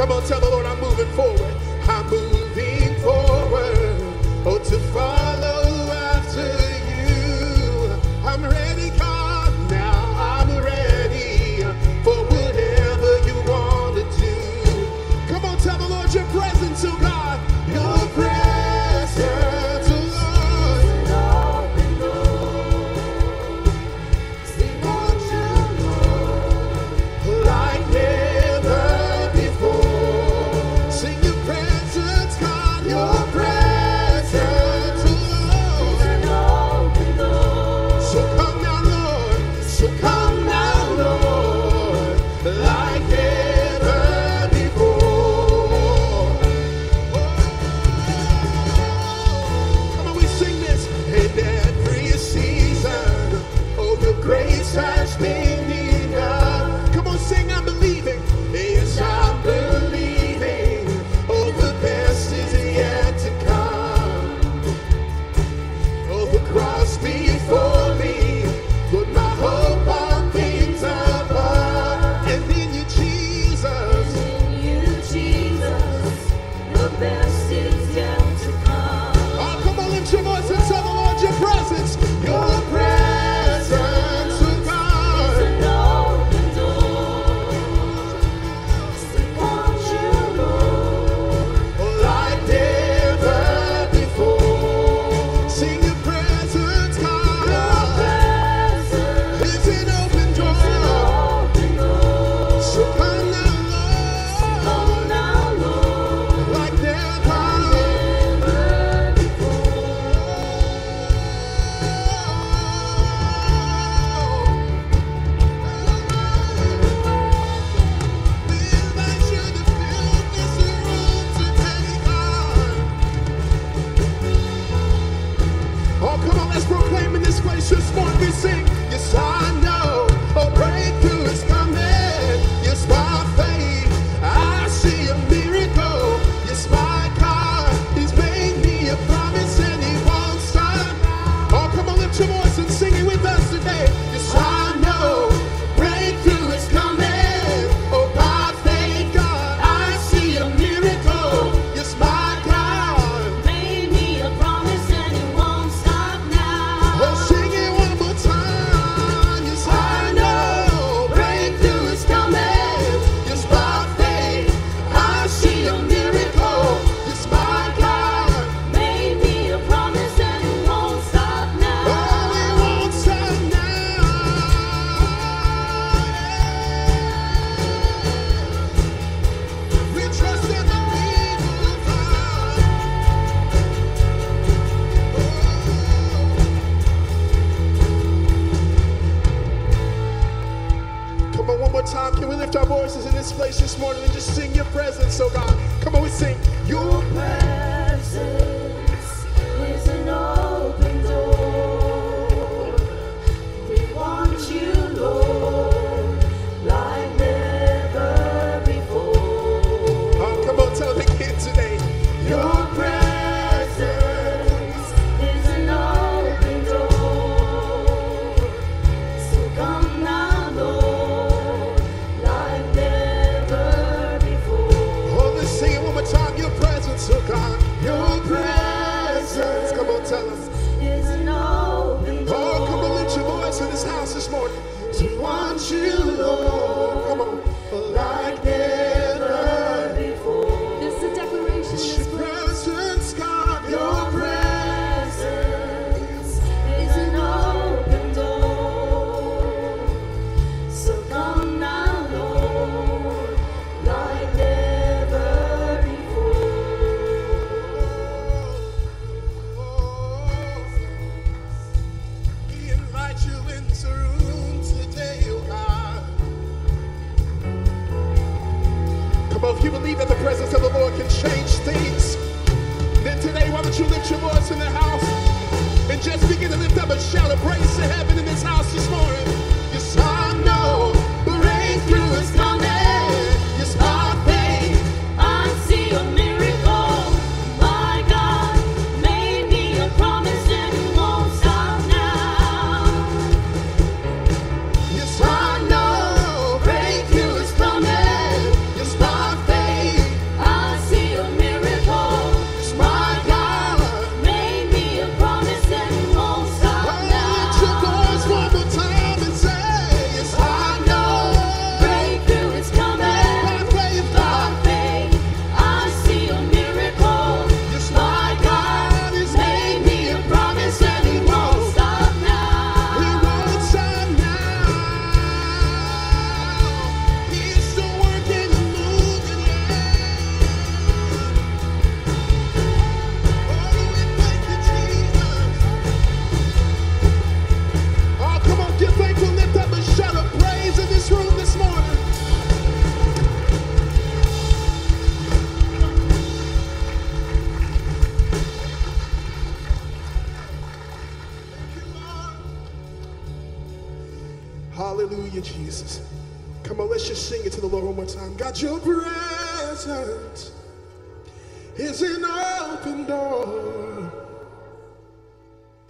Come on, tell the Lord I'm moving forward.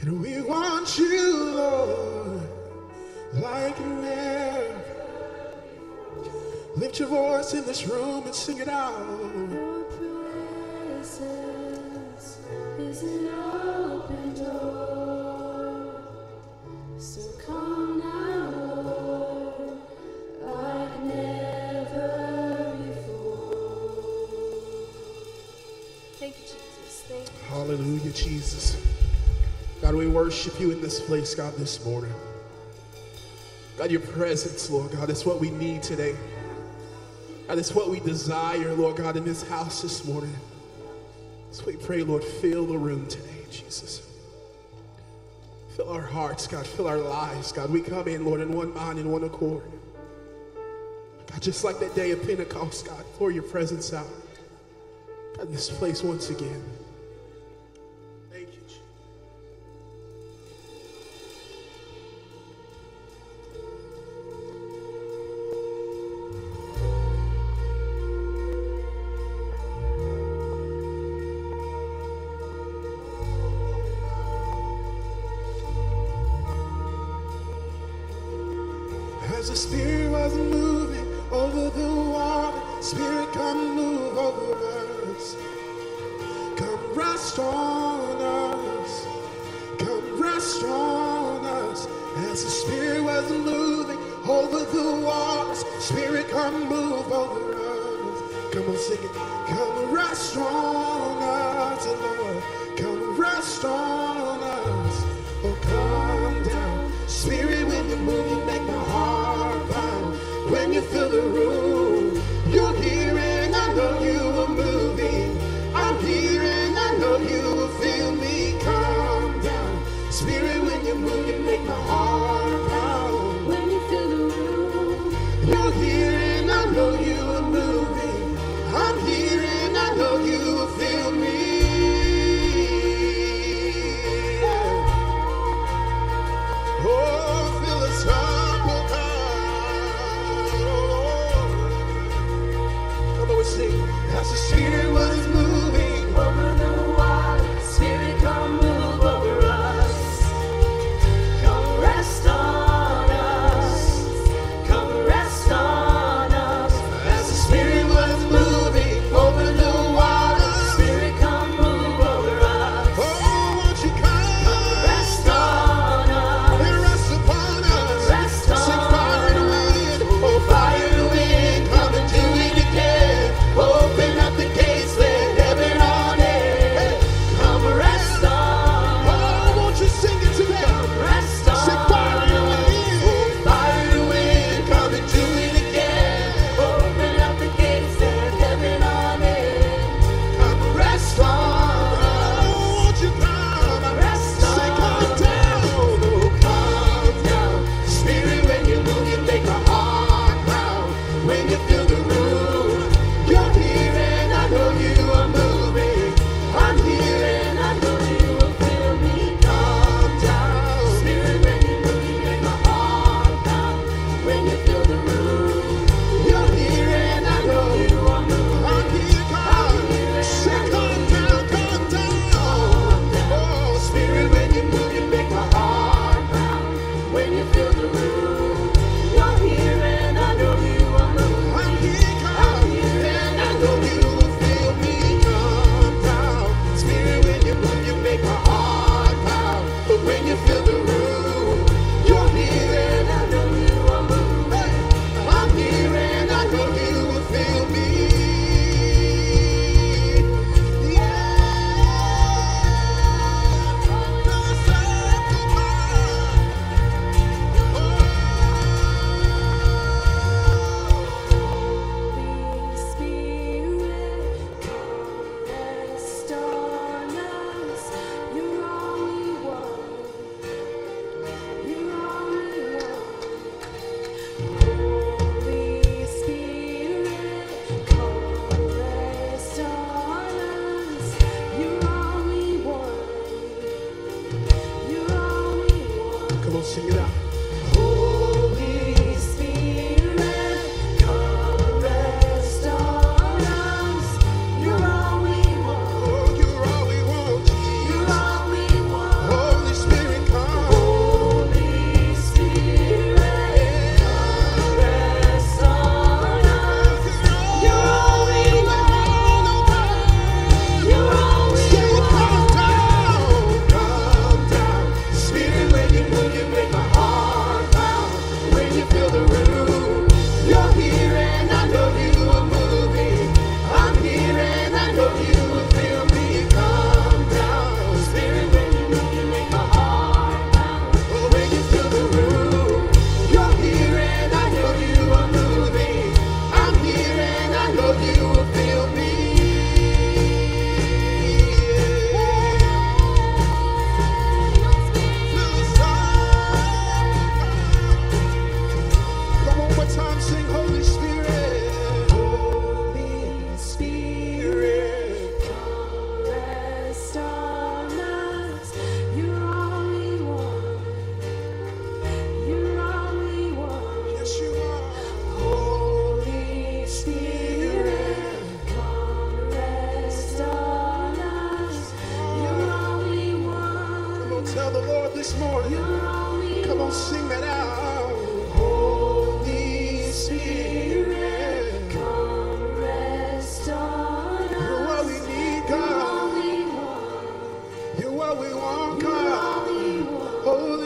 And we want you, Lord, like never. Lift your voice in this room and sing it out. Your presence is an open door. So come now, Lord, like never before. Thank you, Jesus. Thank you. Hallelujah, Jesus. God, we worship you in this place, God, this morning. God, your presence, Lord God, is what we need today. God, it's what we desire, Lord God, in this house this morning. So we pray, Lord, fill the room today, Jesus. Fill our hearts, God. Fill our lives, God. We come in, Lord, in one mind, in one accord. God, just like that day of Pentecost, God, pour your presence out. God, this place once again.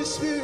Spirit.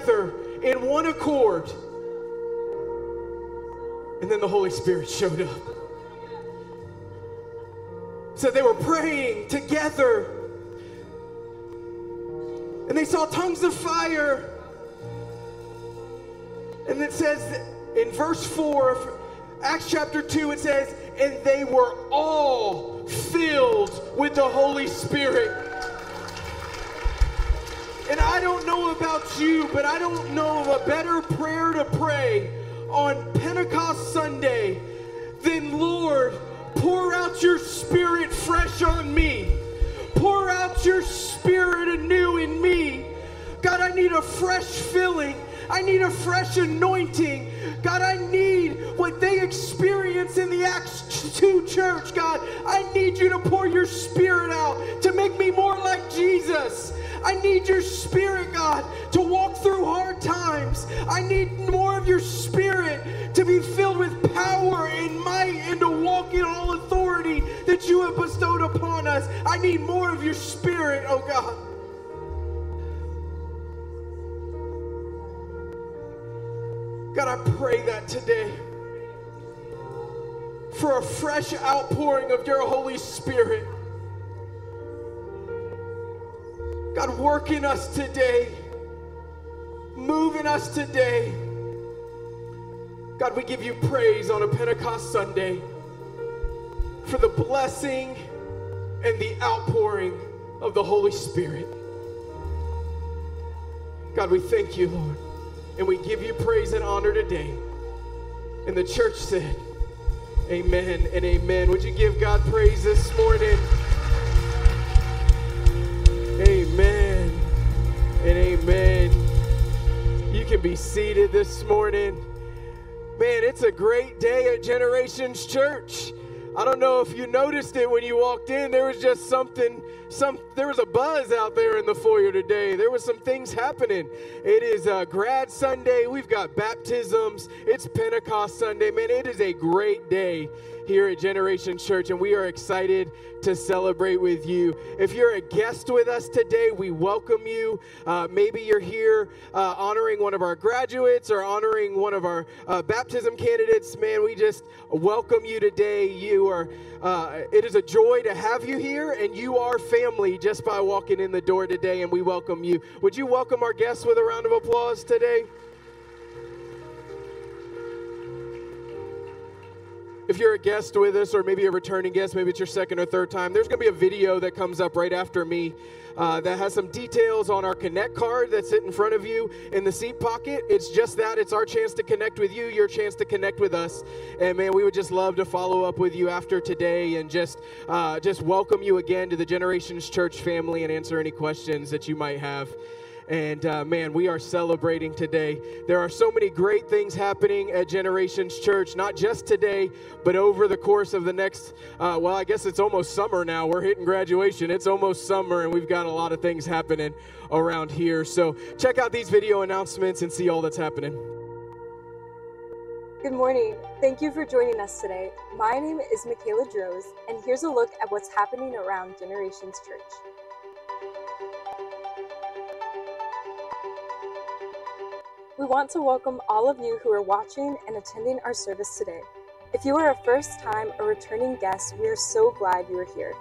Together in one accord. And then the Holy Spirit showed up. So they were praying together. And they saw tongues of fire. And it says in verse 4 of Acts chapter 2, it says, And they were all filled with the Holy Spirit. And I don't know about you, but I don't know of a better prayer to pray on Pentecost Sunday than Lord, pour out your spirit fresh on me. Pour out your spirit anew in me. God, I need a fresh filling. I need a fresh anointing. God, I need what they experience in the Acts 2 church. God, I need you to pour your spirit out to make me more like Jesus. I need your spirit, God, to walk through hard times. I need more of your spirit to be filled with power and might and to walk in all authority that you have bestowed upon us. I need more of your spirit, oh God. God, I pray that today for a fresh outpouring of your Holy Spirit. God, work in us today. Move in us today. God, we give you praise on a Pentecost Sunday for the blessing and the outpouring of the Holy Spirit. God, we thank you, Lord, and we give you praise and honor today. And the church said, Amen and amen. Would you give God praise this morning? Amen and amen. You can be seated this morning. Man, it's a great day at Generations Church. I don't know if you noticed it when you walked in. There was just something, some there was a buzz out there in the foyer today. There was some things happening. It is uh, Grad Sunday. We've got baptisms. It's Pentecost Sunday. Man, it is a great day here at Generation Church, and we are excited to celebrate with you. If you're a guest with us today, we welcome you. Uh, maybe you're here uh, honoring one of our graduates or honoring one of our uh, baptism candidates. Man, we just welcome you today. You are. Uh, it is a joy to have you here, and you are family just by walking in the door today, and we welcome you. Would you welcome our guests with a round of applause today? If you're a guest with us or maybe a returning guest, maybe it's your second or third time, there's going to be a video that comes up right after me uh, that has some details on our Connect card that's sitting in front of you in the seat pocket. It's just that. It's our chance to connect with you, your chance to connect with us. And man, we would just love to follow up with you after today and just, uh, just welcome you again to the Generations Church family and answer any questions that you might have. And uh, man, we are celebrating today. There are so many great things happening at Generations Church, not just today, but over the course of the next, uh, well, I guess it's almost summer now. We're hitting graduation. It's almost summer, and we've got a lot of things happening around here. So check out these video announcements and see all that's happening. Good morning. Thank you for joining us today. My name is Michaela Droz, and here's a look at what's happening around Generations Church. We want to welcome all of you who are watching and attending our service today. If you are a first time or returning guest, we are so glad you are here.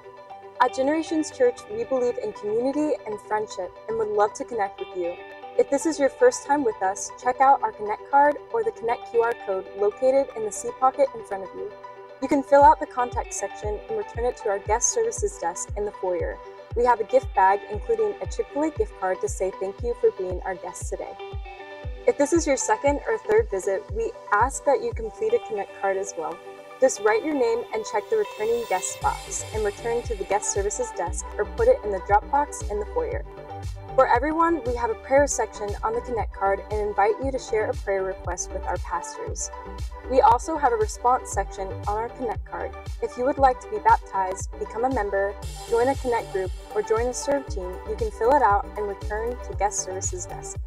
At Generations Church, we believe in community and friendship and would love to connect with you. If this is your first time with us, check out our Connect card or the Connect QR code located in the seat pocket in front of you. You can fill out the contact section and return it to our guest services desk in the foyer. We have a gift bag including a Chick fil A gift card to say thank you for being our guest today. If this is your second or third visit, we ask that you complete a Connect card as well. Just write your name and check the returning guest box and return to the guest services desk or put it in the drop box in the foyer. For everyone, we have a prayer section on the Connect card and invite you to share a prayer request with our pastors. We also have a response section on our Connect card. If you would like to be baptized, become a member, join a Connect group, or join a serve team, you can fill it out and return to guest services desk.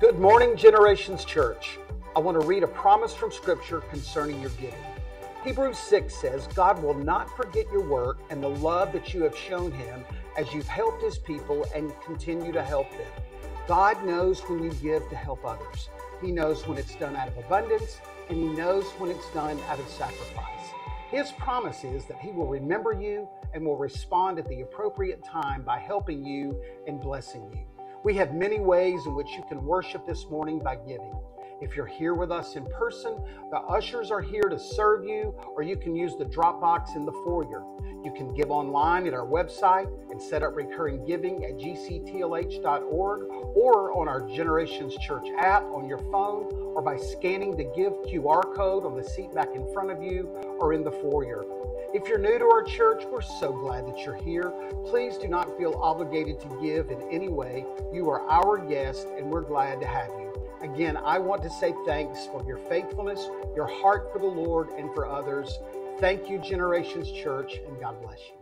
Good morning, Generations Church. I want to read a promise from Scripture concerning your giving. Hebrews 6 says, God will not forget your work and the love that you have shown him as you've helped his people and continue to help them. God knows when you give to help others. He knows when it's done out of abundance, and he knows when it's done out of sacrifice. His promise is that he will remember you and will respond at the appropriate time by helping you and blessing you. We have many ways in which you can worship this morning by giving. If you're here with us in person, the ushers are here to serve you, or you can use the drop box in the foyer. You can give online at our website and set up recurring giving at gctlh.org or on our Generations Church app on your phone or by scanning the Give QR code on the seat back in front of you or in the foyer. If you're new to our church, we're so glad that you're here. Please do not feel obligated to give in any way. You are our guest, and we're glad to have you. Again, I want to say thanks for your faithfulness, your heart for the Lord, and for others. Thank you, Generations Church, and God bless you.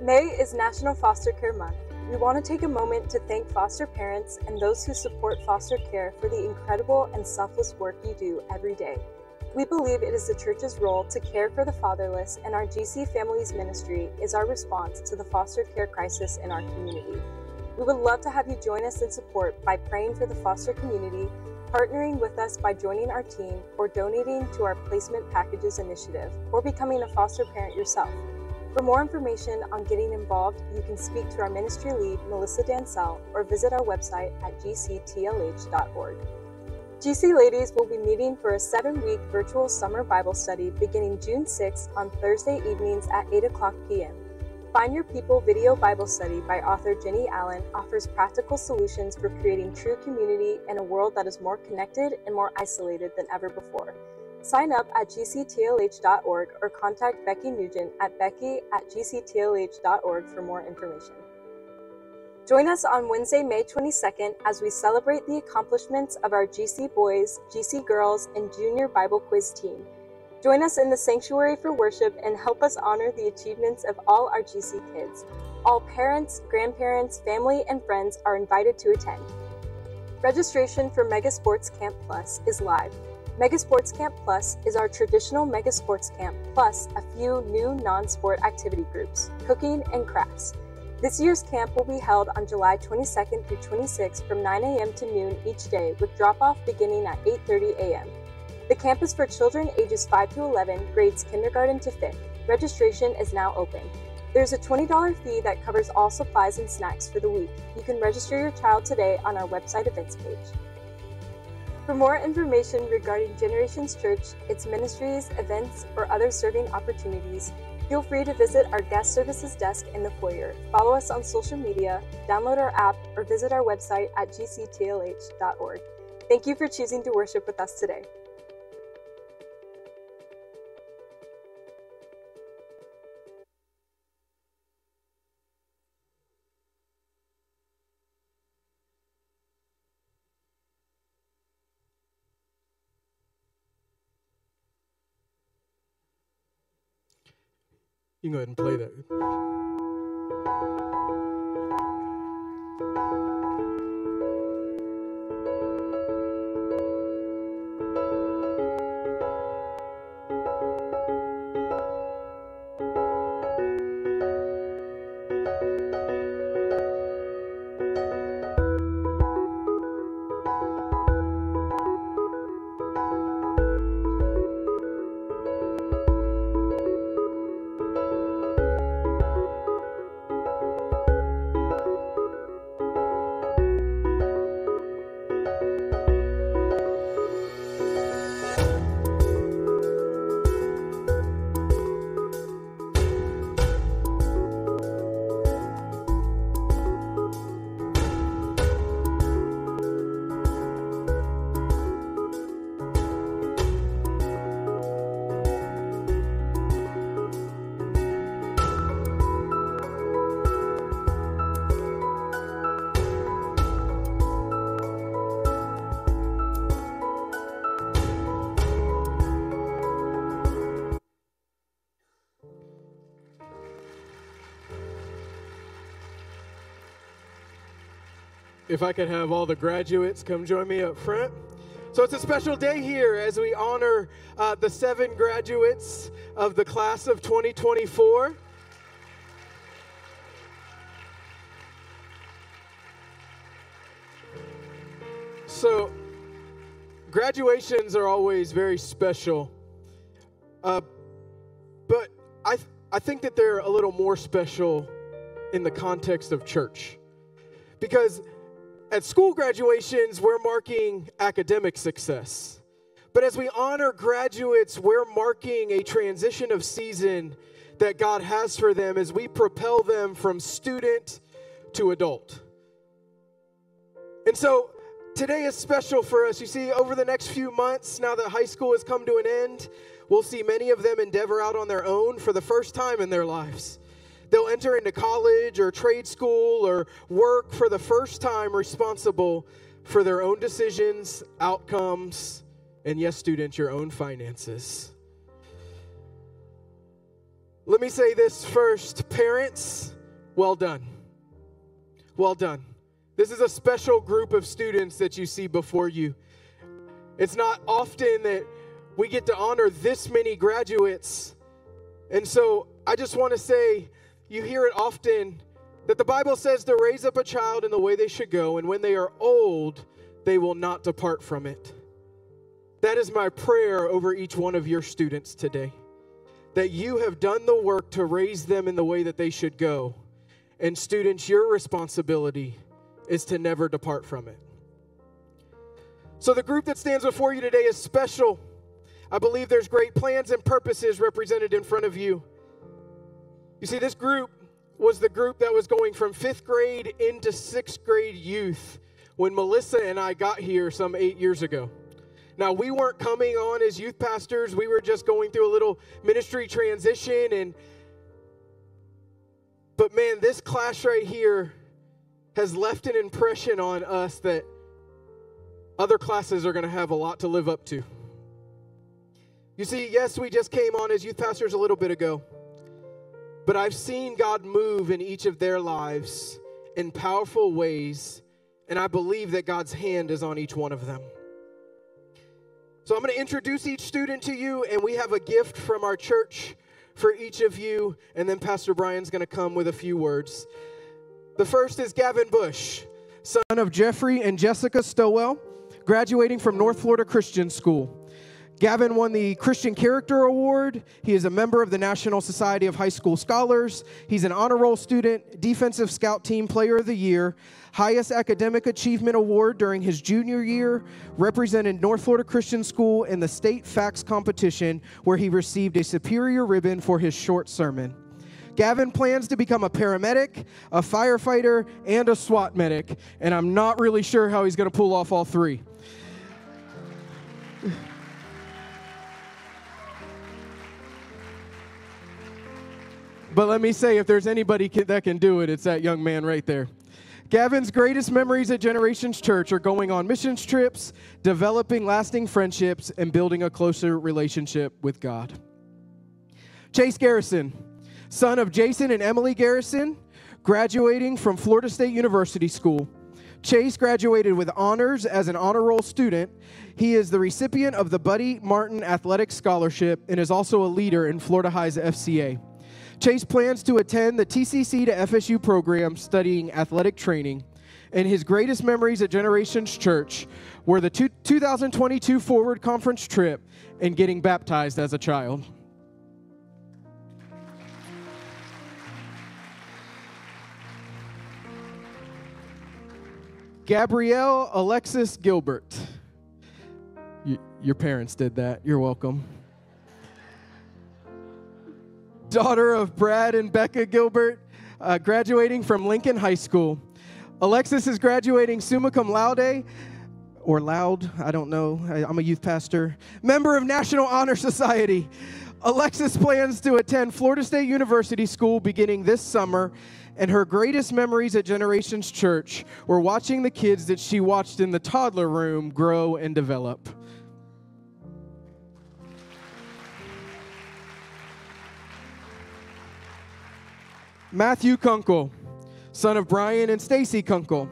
May is National Foster Care Month. We want to take a moment to thank foster parents and those who support foster care for the incredible and selfless work you do every day. We believe it is the church's role to care for the fatherless, and our GC Families Ministry is our response to the foster care crisis in our community. We would love to have you join us in support by praying for the foster community, partnering with us by joining our team, or donating to our Placement Packages initiative, or becoming a foster parent yourself. For more information on getting involved, you can speak to our ministry lead, Melissa Dansell, or visit our website at gctlh.org. GC Ladies will be meeting for a seven week virtual summer Bible study beginning June 6th on Thursday evenings at 8 o'clock p.m. Find Your People video Bible study by author Jennie Allen offers practical solutions for creating true community in a world that is more connected and more isolated than ever before. Sign up at gctlh.org or contact Becky Nugent at becky at gctlh.org for more information. Join us on Wednesday, May 22nd as we celebrate the accomplishments of our GC Boys, GC Girls, and Junior Bible Quiz team. Join us in the sanctuary for worship and help us honor the achievements of all our GC kids. All parents, grandparents, family, and friends are invited to attend. Registration for Mega Sports Camp Plus is live. Mega Sports Camp Plus is our traditional Mega Sports Camp plus a few new non sport activity groups, cooking, and crafts. This year's camp will be held on July 22nd through 26th from 9 a.m. to noon each day with drop off beginning at 8:30 a.m. The camp is for children ages 5 to 11, grades kindergarten to 5th. Registration is now open. There's a $20 fee that covers all supplies and snacks for the week. You can register your child today on our website events page. For more information regarding Generations Church, its ministries, events, or other serving opportunities, feel free to visit our guest services desk in the foyer. Follow us on social media, download our app, or visit our website at gctlh.org. Thank you for choosing to worship with us today. You can go ahead and play that. If I could have all the graduates come join me up front. So it's a special day here as we honor uh, the seven graduates of the class of 2024. So, graduations are always very special. Uh, but I, th- I think that they're a little more special in the context of church. Because at school graduations, we're marking academic success. But as we honor graduates, we're marking a transition of season that God has for them as we propel them from student to adult. And so today is special for us. You see, over the next few months, now that high school has come to an end, we'll see many of them endeavor out on their own for the first time in their lives. They'll enter into college or trade school or work for the first time responsible for their own decisions, outcomes, and yes, students, your own finances. Let me say this first parents, well done. Well done. This is a special group of students that you see before you. It's not often that we get to honor this many graduates. And so I just want to say, you hear it often that the Bible says to raise up a child in the way they should go, and when they are old, they will not depart from it. That is my prayer over each one of your students today. That you have done the work to raise them in the way that they should go. And, students, your responsibility is to never depart from it. So, the group that stands before you today is special. I believe there's great plans and purposes represented in front of you. You see, this group was the group that was going from fifth grade into sixth grade youth when Melissa and I got here some eight years ago. Now, we weren't coming on as youth pastors, we were just going through a little ministry transition. And, but man, this class right here has left an impression on us that other classes are going to have a lot to live up to. You see, yes, we just came on as youth pastors a little bit ago, but I've seen God move in each of their lives in powerful ways, and I believe that God's hand is on each one of them. So I'm going to introduce each student to you, and we have a gift from our church for each of you, and then Pastor Brian's going to come with a few words. The first is Gavin Bush, son of Jeffrey and Jessica Stowell, graduating from North Florida Christian School. Gavin won the Christian Character Award. He is a member of the National Society of High School Scholars. He's an honor roll student, Defensive Scout Team Player of the Year, highest academic achievement award during his junior year, represented North Florida Christian School in the state facts competition, where he received a superior ribbon for his short sermon. Gavin plans to become a paramedic, a firefighter, and a SWAT medic, and I'm not really sure how he's going to pull off all three. But let me say, if there's anybody that can do it, it's that young man right there. Gavin's greatest memories at Generations Church are going on missions trips, developing lasting friendships, and building a closer relationship with God. Chase Garrison, son of Jason and Emily Garrison, graduating from Florida State University School. Chase graduated with honors as an honor roll student. He is the recipient of the Buddy Martin Athletic Scholarship and is also a leader in Florida High's FCA. Chase plans to attend the TCC to FSU program studying athletic training. And his greatest memories at Generations Church were the two, 2022 Forward Conference trip and getting baptized as a child. Gabrielle Alexis Gilbert. Y- your parents did that. You're welcome. Daughter of Brad and Becca Gilbert, uh, graduating from Lincoln High School. Alexis is graduating summa cum laude, or loud, I don't know. I, I'm a youth pastor. Member of National Honor Society. Alexis plans to attend Florida State University School beginning this summer, and her greatest memories at Generations Church were watching the kids that she watched in the toddler room grow and develop. Matthew Kunkel, son of Brian and Stacy Kunkel.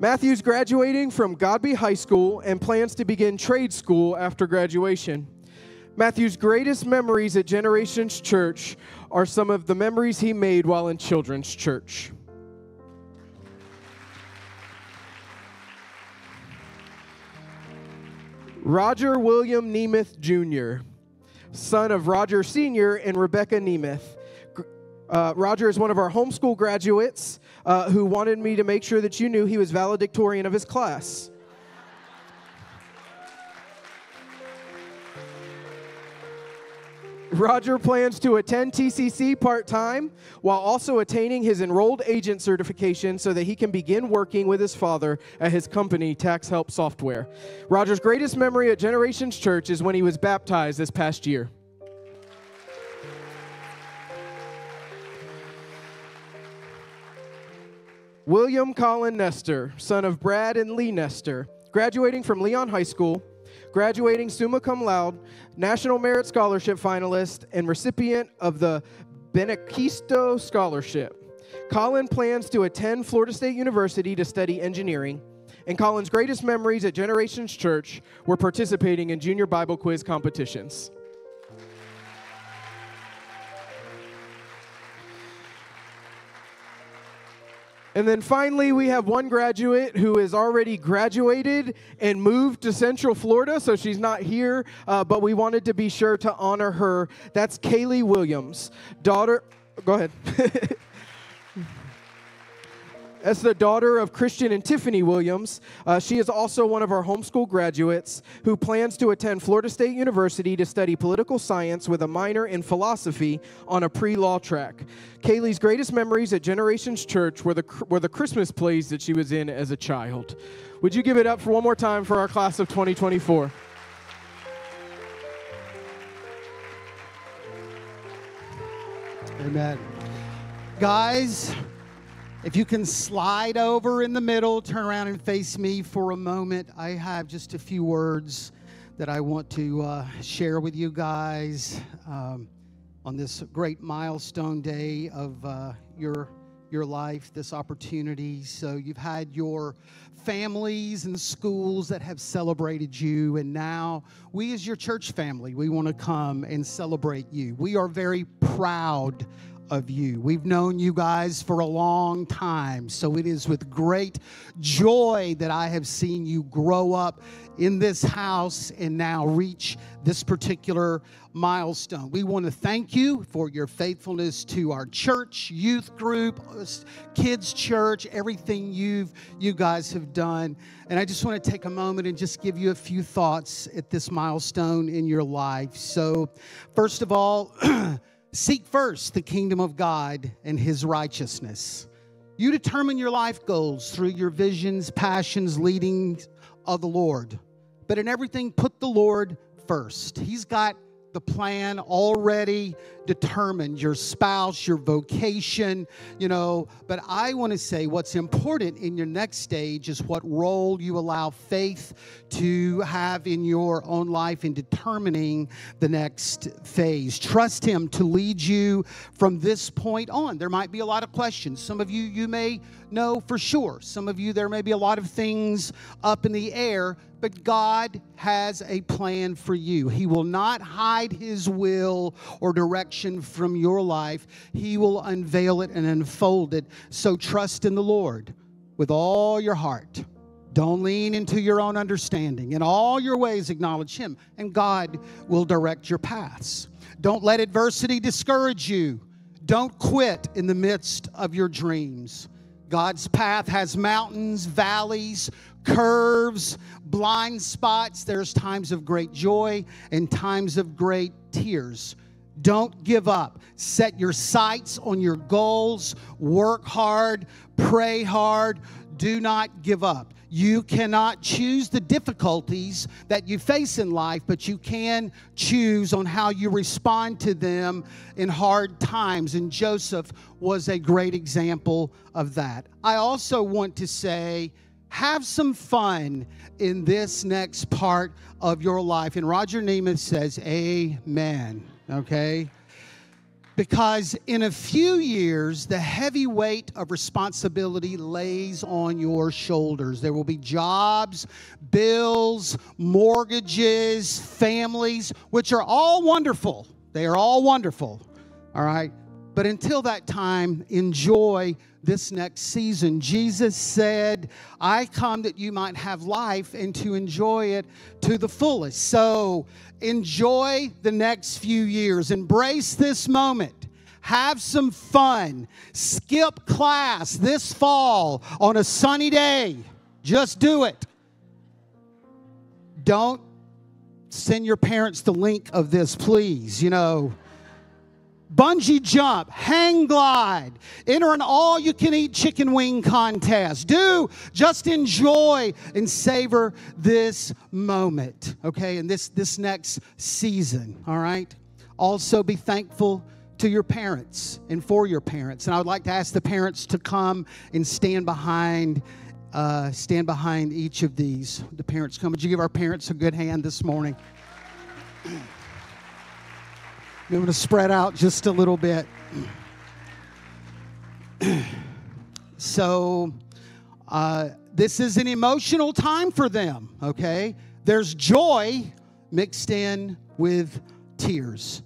Matthew's graduating from Godby High School and plans to begin trade school after graduation. Matthew's greatest memories at Generations Church are some of the memories he made while in children's church. Roger William Nemeth Jr., son of Roger Sr. and Rebecca Nemeth. Uh, Roger is one of our homeschool graduates uh, who wanted me to make sure that you knew he was valedictorian of his class. Roger plans to attend TCC part time while also attaining his enrolled agent certification so that he can begin working with his father at his company, Tax Help Software. Roger's greatest memory at Generations Church is when he was baptized this past year. William Colin Nestor, son of Brad and Lee Nestor, graduating from Leon High School, graduating summa cum laude, National Merit Scholarship finalist, and recipient of the Benacquisto Scholarship. Colin plans to attend Florida State University to study engineering, and Colin's greatest memories at Generations Church were participating in junior Bible quiz competitions. And then finally, we have one graduate who has already graduated and moved to Central Florida, so she's not here, uh, but we wanted to be sure to honor her. That's Kaylee Williams, daughter. Go ahead. That's the daughter of Christian and Tiffany Williams. Uh, she is also one of our homeschool graduates who plans to attend Florida State University to study political science with a minor in philosophy on a pre law track. Kaylee's greatest memories at Generations Church were the, were the Christmas plays that she was in as a child. Would you give it up for one more time for our class of 2024? Amen. Guys, if you can slide over in the middle, turn around and face me for a moment. I have just a few words that I want to uh, share with you guys um, on this great milestone day of uh, your your life, this opportunity. So you've had your families and schools that have celebrated you, and now we, as your church family, we want to come and celebrate you. We are very proud of you. We've known you guys for a long time, so it is with great joy that I have seen you grow up in this house and now reach this particular milestone. We want to thank you for your faithfulness to our church, youth group, kids church, everything you've you guys have done. And I just want to take a moment and just give you a few thoughts at this milestone in your life. So, first of all, Seek first the kingdom of God and his righteousness. You determine your life goals through your visions, passions, leadings of the Lord. But in everything, put the Lord first. He's got the plan already determined your spouse, your vocation, you know. But I want to say what's important in your next stage is what role you allow faith to have in your own life in determining the next phase. Trust Him to lead you from this point on. There might be a lot of questions. Some of you, you may know for sure. Some of you, there may be a lot of things up in the air, but God has a plan for you. He will not hide His will or from your life, He will unveil it and unfold it. So trust in the Lord with all your heart. Don't lean into your own understanding. In all your ways, acknowledge Him, and God will direct your paths. Don't let adversity discourage you. Don't quit in the midst of your dreams. God's path has mountains, valleys, curves, blind spots. There's times of great joy and times of great tears. Don't give up. Set your sights on your goals. Work hard. Pray hard. Do not give up. You cannot choose the difficulties that you face in life, but you can choose on how you respond to them in hard times. And Joseph was a great example of that. I also want to say, have some fun in this next part of your life. And Roger Neiman says, Amen. Okay? Because in a few years, the heavy weight of responsibility lays on your shoulders. There will be jobs, bills, mortgages, families, which are all wonderful. They are all wonderful. All right? But until that time, enjoy this next season. Jesus said, I come that you might have life and to enjoy it to the fullest. So enjoy the next few years, embrace this moment. Have some fun. Skip class this fall on a sunny day. Just do it. Don't send your parents the link of this, please. You know, bungee jump, hang glide, enter an all you can eat chicken wing contest. Do just enjoy and savor this moment, okay, and this, this next season, all right? Also be thankful to your parents and for your parents. And I would like to ask the parents to come and stand behind. Uh, stand behind each of these. The parents come. Would you give our parents a good hand this morning? I'm going to spread out just a little bit. so, uh, this is an emotional time for them, okay? There's joy mixed in with tears.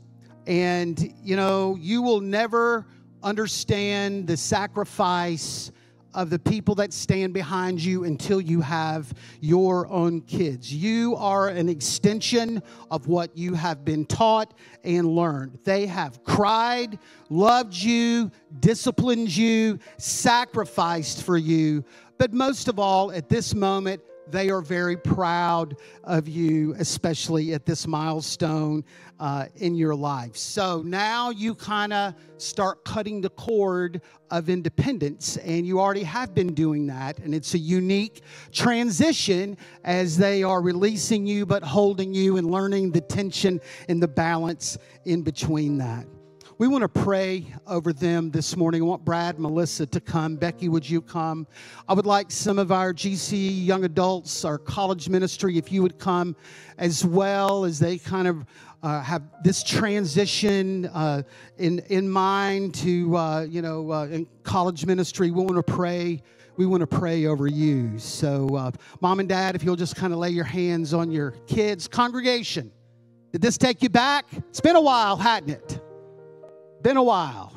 And, you know, you will never understand the sacrifice of the people that stand behind you until you have your own kids. You are an extension of what you have been taught and learned. They have cried, loved you, disciplined you, sacrificed for you. But most of all, at this moment, they are very proud of you, especially at this milestone uh, in your life. So now you kind of start cutting the cord of independence, and you already have been doing that. And it's a unique transition as they are releasing you, but holding you and learning the tension and the balance in between that. We want to pray over them this morning. I want Brad, Melissa to come. Becky, would you come? I would like some of our GC young adults, our college ministry, if you would come as well as they kind of uh, have this transition uh, in in mind to uh, you know uh, in college ministry. We want to pray. We want to pray over you. So, uh, mom and dad, if you'll just kind of lay your hands on your kids, congregation. Did this take you back? It's been a while, hadn't it? Been a while.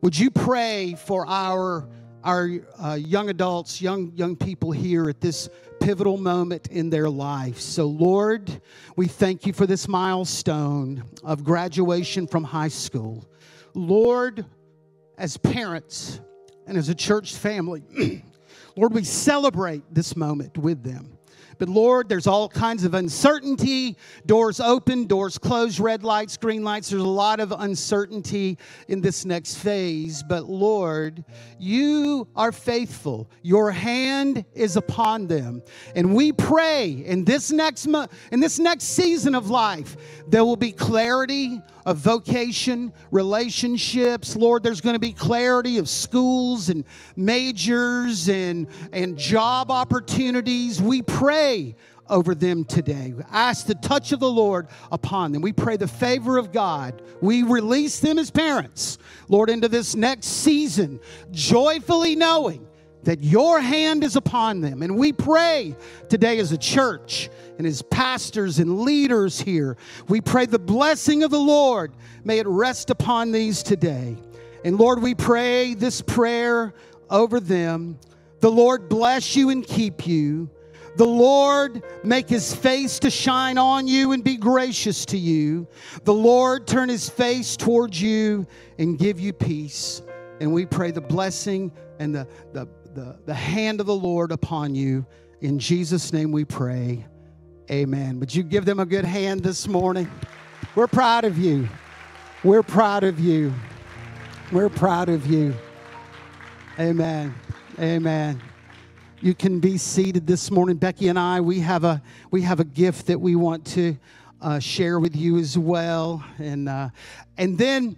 would you pray for our our uh, young adults, young young people here at this pivotal moment in their life. So, Lord, we thank you for this milestone of graduation from high school. Lord, as parents and as a church family, Lord, we celebrate this moment with them. But Lord, there's all kinds of uncertainty. Doors open, doors close, red lights, green lights. There's a lot of uncertainty in this next phase. But Lord, you are faithful. Your hand is upon them. And we pray in this next mo- in this next season of life, there will be clarity of vocation, relationships. Lord, there's going to be clarity of schools and majors and, and job opportunities. We pray over them today. We Ask the touch of the Lord upon them. We pray the favor of God. We release them as parents, Lord, into this next season, joyfully knowing that your hand is upon them. And we pray today as a church and as pastors and leaders here, we pray the blessing of the Lord may it rest upon these today. And Lord, we pray this prayer over them. The Lord bless you and keep you. The Lord make his face to shine on you and be gracious to you. The Lord turn his face towards you and give you peace. And we pray the blessing and the, the, the, the hand of the Lord upon you. In Jesus' name we pray. Amen. Would you give them a good hand this morning? We're proud of you. We're proud of you. We're proud of you. Amen. Amen. You can be seated this morning. Becky and I, we have a we have a gift that we want to uh, share with you as well, and uh, and then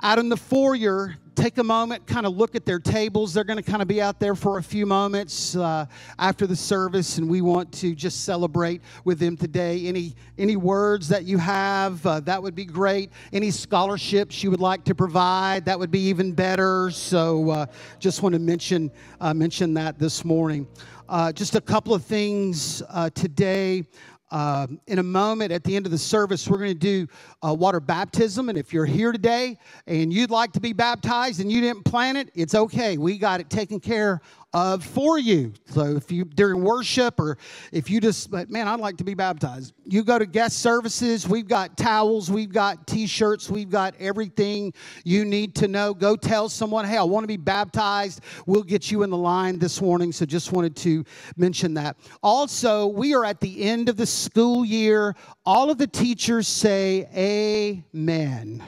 out in the foyer, take a moment, kind of look at their tables. They're going to kind of be out there for a few moments uh, after the service, and we want to just celebrate with them today. Any any words that you have, uh, that would be great. Any scholarships you would like to provide, that would be even better. So, uh, just want to mention uh, mention that this morning. Uh, just a couple of things uh, today. Uh, in a moment at the end of the service, we're going to do uh, water baptism. And if you're here today and you'd like to be baptized and you didn't plan it, it's okay. We got it taken care of for you. So if you during worship or if you just, but man, I'd like to be baptized. You go to guest services. We've got towels, we've got t-shirts, we've got everything you need to know. Go tell someone, hey, I want to be baptized. We'll get you in the line this morning. So just wanted to mention that. Also, we are at the end of the school year. All of the teachers say amen.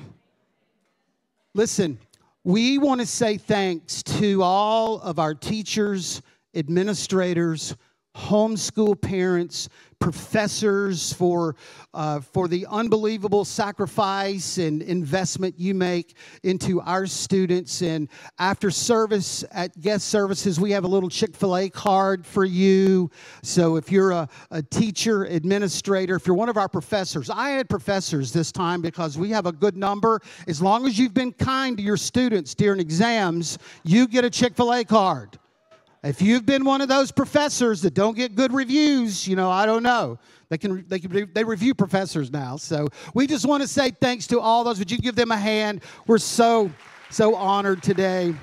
Listen, we want to say thanks to all of our teachers, administrators, homeschool parents, professors for, uh, for the unbelievable sacrifice and investment you make into our students. And after service at guest services, we have a little Chick fil A card for you. So if you're a, a teacher, administrator, if you're one of our professors, I had professors this time because we have a good number. As long as you've been kind to your students during exams, you get a Chick fil A card. If you've been one of those professors that don't get good reviews, you know, I don't know. They can they can they review professors now. So we just want to say thanks to all those. Would you give them a hand? We're so so honored today.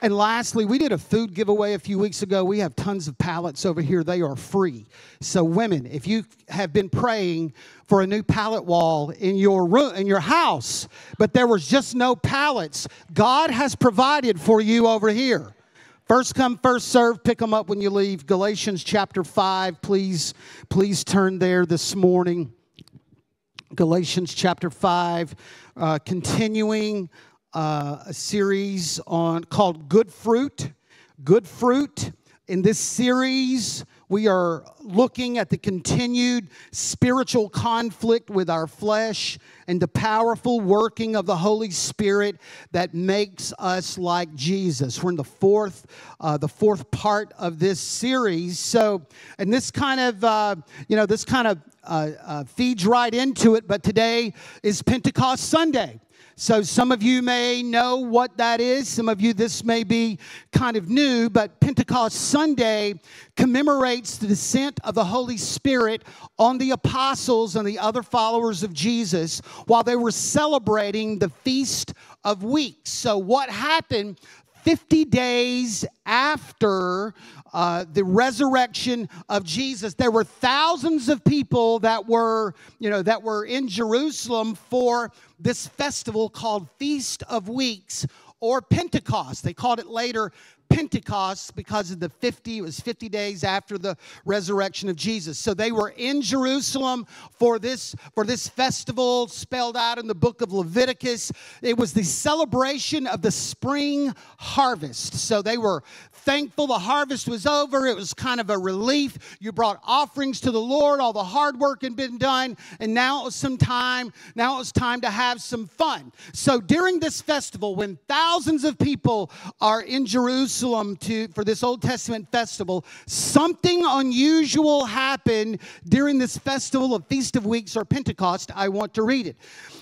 And lastly, we did a food giveaway a few weeks ago. We have tons of pallets over here. They are free. So, women, if you have been praying for a new pallet wall in your room, in your house, but there was just no pallets, God has provided for you over here. First come, first serve. Pick them up when you leave. Galatians chapter five. Please, please turn there this morning. Galatians chapter 5, uh, continuing uh, a series on called Good Fruit. Good Fruit. In this series, we are looking at the continued spiritual conflict with our flesh and the powerful working of the Holy Spirit that makes us like Jesus. We're in the fourth, uh, the fourth part of this series. So, and this kind of, uh, you know, this kind of uh, uh feeds right into it. But today is Pentecost Sunday. So, some of you may know what that is. Some of you, this may be kind of new, but Pentecost Sunday commemorates the descent of the Holy Spirit on the apostles and the other followers of Jesus while they were celebrating the Feast of Weeks. So, what happened 50 days after uh, the resurrection of Jesus, there were thousands of people that were, you know, that were in Jerusalem for this festival called Feast of Weeks or Pentecost. They called it later Pentecost because of the 50, it was 50 days after the resurrection of Jesus. So they were in Jerusalem for this, for this festival spelled out in the book of Leviticus. It was the celebration of the spring harvest. So they were thankful the harvest was over. It was kind of a relief. You brought offerings to the Lord, all the hard work had been done, and now it was some time, now it was time to have some fun. So during this festival, when thousands of people are in Jerusalem to for this Old Testament festival, something unusual happened during this festival of Feast of Weeks or Pentecost. I want to read it.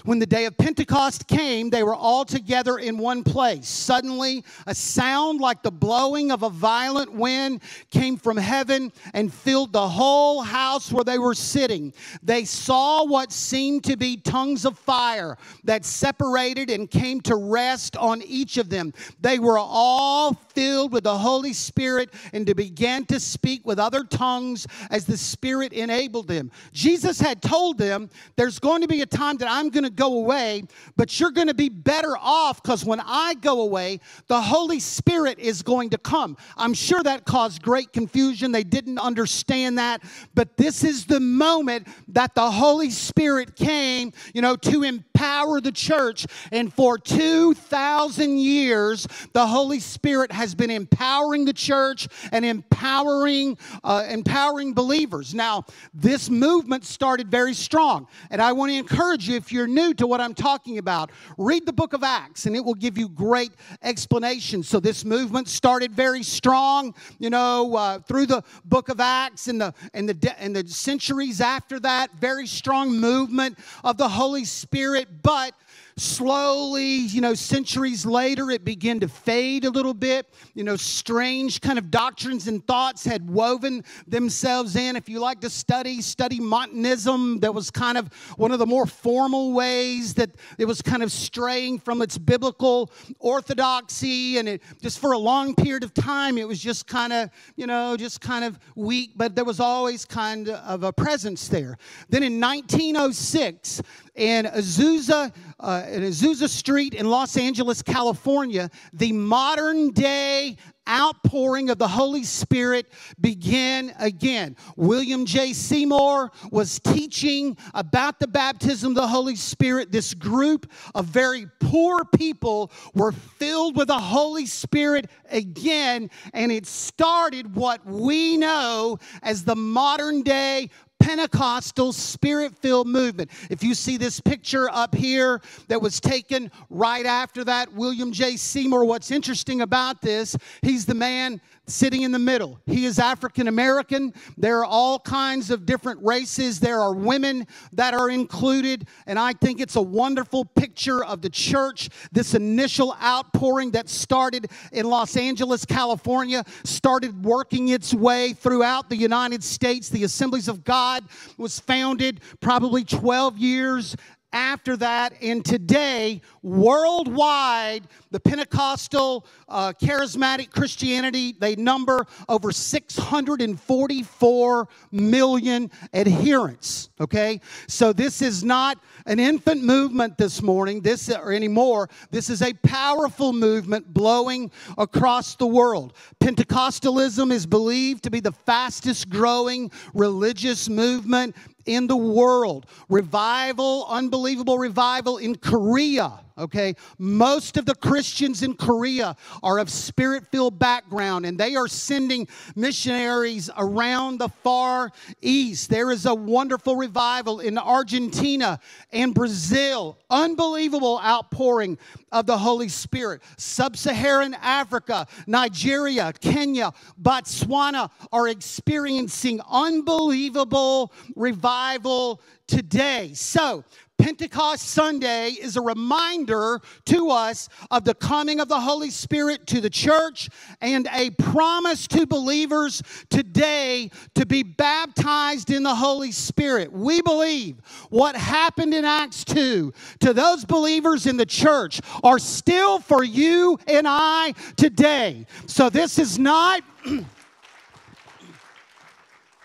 When the day of Pentecost came, they were all together in one place. Suddenly, a sound like the blowing of a violent wind came from heaven and filled the whole house where they were sitting. They saw what seemed to be tongues of fire that separated and came to rest on each of them. They were all filled with the Holy Spirit and to began to speak with other tongues as the Spirit enabled them. Jesus had told them, There's going to be a time that I'm going to go away, but you're going to be better off because when I go away, the Holy Spirit is going to come. I'm sure that caused great confusion. They didn't understand that, but this is the moment that the Holy Spirit came, you know, to empower the church. And for 2,000 years, the Holy Spirit has been empowering the church and empowering, uh, empowering believers. Now, this movement started very strong, and I want to encourage you if you're new to what I'm talking about, read the book of Acts, and it will give you great explanation. So this movement started very strong, you know, uh, through the book of Acts and the and the and the centuries after that. Very strong movement of the Holy Spirit, but slowly, you know, centuries later, it began to fade a little bit. You know, strange kind of doctrines and thoughts had woven themselves in. If you like to study, study Montanism. That was kind of one of the more formal ways that it was kind of straying from its biblical orthodoxy. And it just for a long period of time, it was just kind of, you know, just kind of weak, but there was always kind of a presence there. Then in 1906, in Azusa, uh, in Azusa Street in Los Angeles, California, the modern day outpouring of the Holy Spirit began again. William J. Seymour was teaching about the baptism of the Holy Spirit. This group of very poor people were filled with the Holy Spirit again, and it started what we know as the modern day Pentecostal spirit filled movement. If you see this picture up here that was taken right after that, William J. Seymour, what's interesting about this, he's the man sitting in the middle. He is African American. There are all kinds of different races. There are women that are included. And I think it's a wonderful picture of the church. This initial outpouring that started in Los Angeles, California, started working its way throughout the United States. The Assemblies of God was founded probably 12 years after that, and today, worldwide, the Pentecostal uh, charismatic Christianity, they number over 644 million adherents. Okay? So this is not an infant movement this morning, this or anymore. This is a powerful movement blowing across the world. Pentecostalism is believed to be the fastest growing religious movement in the world. Revival, unbelievable revival in Korea. Okay, most of the Christians in Korea are of spirit filled background and they are sending missionaries around the far east. There is a wonderful revival in Argentina and Brazil, unbelievable outpouring of the Holy Spirit. Sub Saharan Africa, Nigeria, Kenya, Botswana are experiencing unbelievable revival today. So, Pentecost Sunday is a reminder to us of the coming of the Holy Spirit to the church and a promise to believers today to be baptized in the Holy Spirit. We believe what happened in Acts 2 to those believers in the church are still for you and I today. So this is not.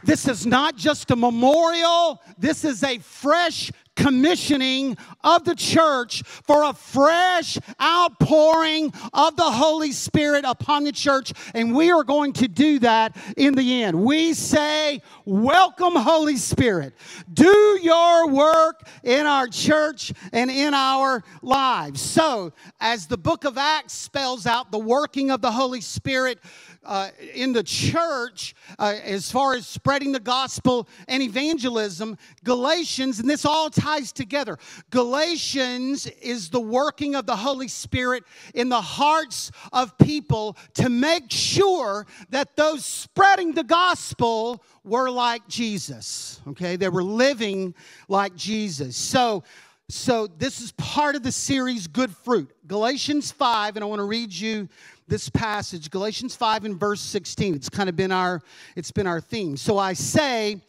This is not just a memorial, this is a fresh commissioning of the church for a fresh outpouring of the Holy Spirit upon the church. And we are going to do that in the end. We say, Welcome, Holy Spirit. Do your work in our church and in our lives. So, as the book of Acts spells out the working of the Holy Spirit, uh, in the church uh, as far as spreading the gospel and evangelism. Galatians, and this all ties together. Galatians is the working of the Holy Spirit in the hearts of people to make sure that those spreading the gospel were like Jesus. Okay, they were living like Jesus. So, so this is part of the series Good Fruit. Galatians 5, and I want to read you this passage, Galatians 5 and verse 16. It's kind of been our it's been our theme. So I say,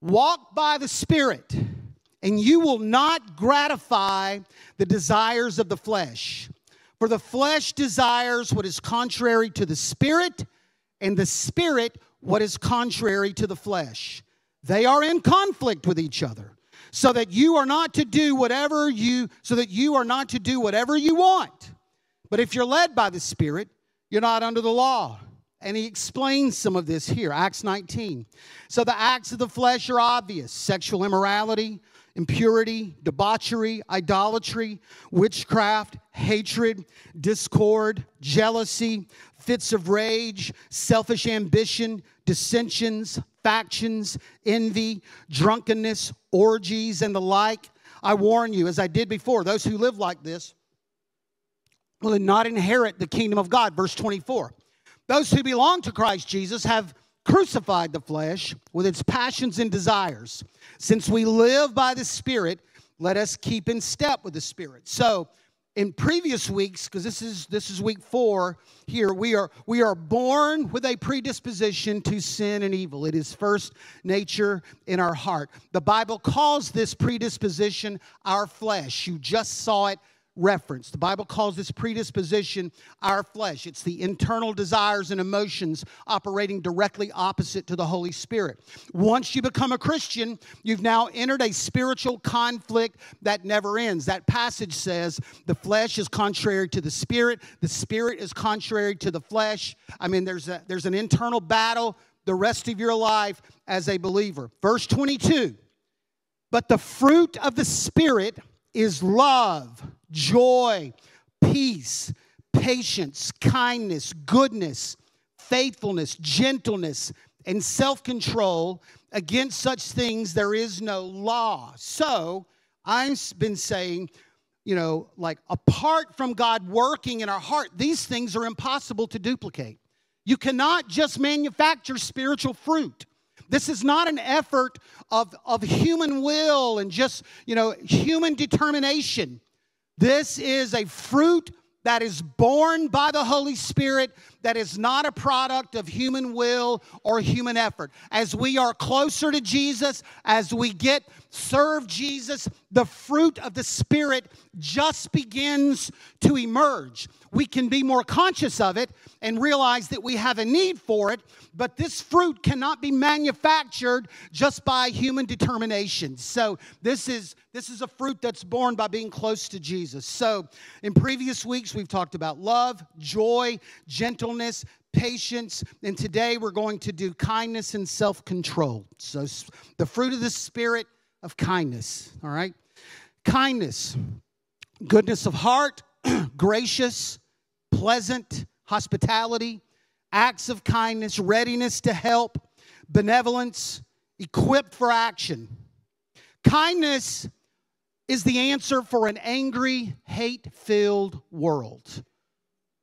walk by the Spirit, and you will not gratify the desires of the flesh. For the flesh desires what is contrary to the Spirit, and the Spirit what is contrary to the flesh. They are in conflict with each other so that you are not to do whatever you so that you are not to do whatever you want but if you're led by the Spirit, you're not under the law. And he explains some of this here, Acts 19. So the acts of the flesh are obvious sexual immorality, impurity, debauchery, idolatry, witchcraft, hatred, discord, jealousy, fits of rage, selfish ambition, dissensions, factions, envy, drunkenness, orgies, and the like. I warn you, as I did before, those who live like this will not inherit the kingdom of God. Verse 24. Those who belong to Christ Jesus have crucified the flesh with its passions and desires. Since we live by the Spirit, let us keep in step with the Spirit. So, in previous weeks because this is this is week 4 here we are we are born with a predisposition to sin and evil. It is first nature in our heart. The bible calls this predisposition our flesh. You just saw it reference. The Bible calls this predisposition our flesh. It's the internal desires and emotions operating directly opposite to the Holy Spirit. Once you become a Christian, you've now entered a spiritual conflict that never ends. That passage says the flesh is contrary to the spirit, the spirit is contrary to the flesh. I mean, there's, a, there's an internal battle the rest of your life as a believer. Verse 22 But the fruit of the Spirit is love joy, peace, patience, kindness, goodness, faithfulness, gentleness, and self control. Against such things there is no law. So I've been saying, you know, like apart from God working in our heart, these things are impossible to duplicate. You cannot just manufacture spiritual fruit. This is not an effort of, of human will and just, you know, human determination. This is a fruit that is born by the Holy Spirit, that is not a product of human will or human effort. As we are closer to Jesus, as we get serve Jesus, the fruit of the Spirit just begins to emerge. We can be more conscious of it and realize that we have a need for it, but this fruit cannot be manufactured just by human determination. So this is this is a fruit that's born by being close to Jesus. So in previous weeks we've talked about love, joy, gentleness, patience, and today we're going to do kindness and self-control. So the fruit of the spirit of kindness, all right? Kindness, goodness of heart, gracious, pleasant, hospitality, acts of kindness, readiness to help, benevolence, equipped for action. Kindness is the answer for an angry, hate filled world.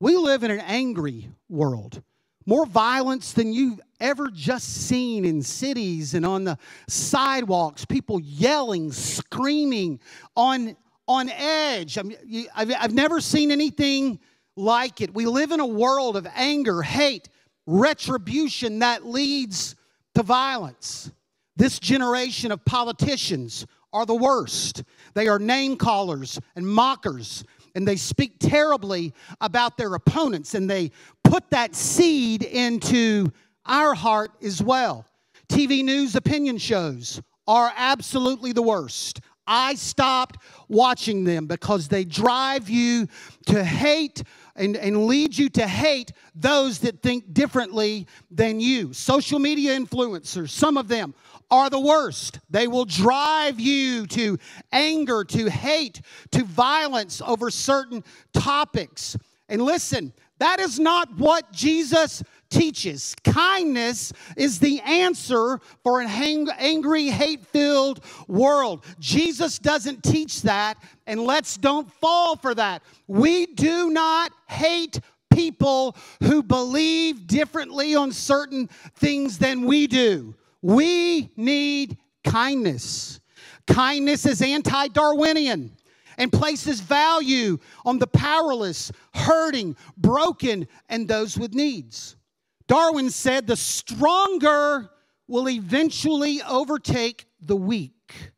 We live in an angry world. more violence than you've ever just seen in cities and on the sidewalks, people yelling, screaming, on, on edge. I mean, I've never seen anything like it. We live in a world of anger, hate, retribution that leads to violence. This generation of politicians are the worst. They are name callers and mockers, and they speak terribly about their opponents, and they put that seed into our heart as well. TV news opinion shows are absolutely the worst. I stopped watching them because they drive you to hate and, and lead you to hate those that think differently than you. Social media influencers, some of them are the worst. They will drive you to anger, to hate, to violence over certain topics. And listen, that is not what Jesus teaches. Kindness is the answer for an angry, hate filled world. Jesus doesn't teach that, and let's don't fall for that. We do not hate people who believe differently on certain things than we do. We need kindness. Kindness is anti Darwinian and places value on the powerless, hurting, broken, and those with needs. Darwin said the stronger will eventually overtake the weak.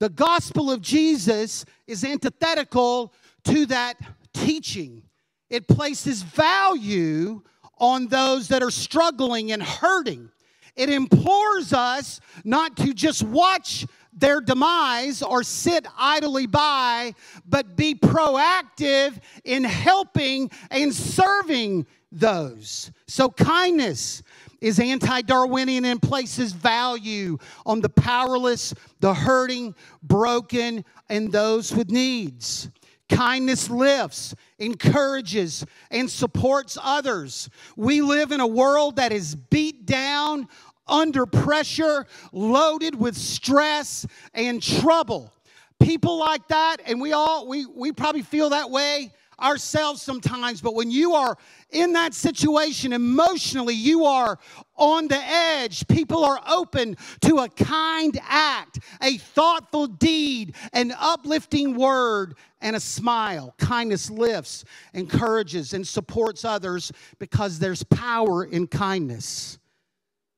The gospel of Jesus is antithetical to that teaching. It places value on those that are struggling and hurting. It implores us not to just watch their demise or sit idly by, but be proactive in helping and serving those. So, kindness is anti Darwinian and places value on the powerless, the hurting, broken, and those with needs. Kindness lifts, encourages, and supports others. We live in a world that is beat down, under pressure, loaded with stress and trouble. People like that, and we all, we, we probably feel that way ourselves sometimes, but when you are in that situation emotionally, you are on the edge. People are open to a kind act, a thoughtful deed, an uplifting word, and a smile. Kindness lifts, encourages, and supports others because there's power in kindness.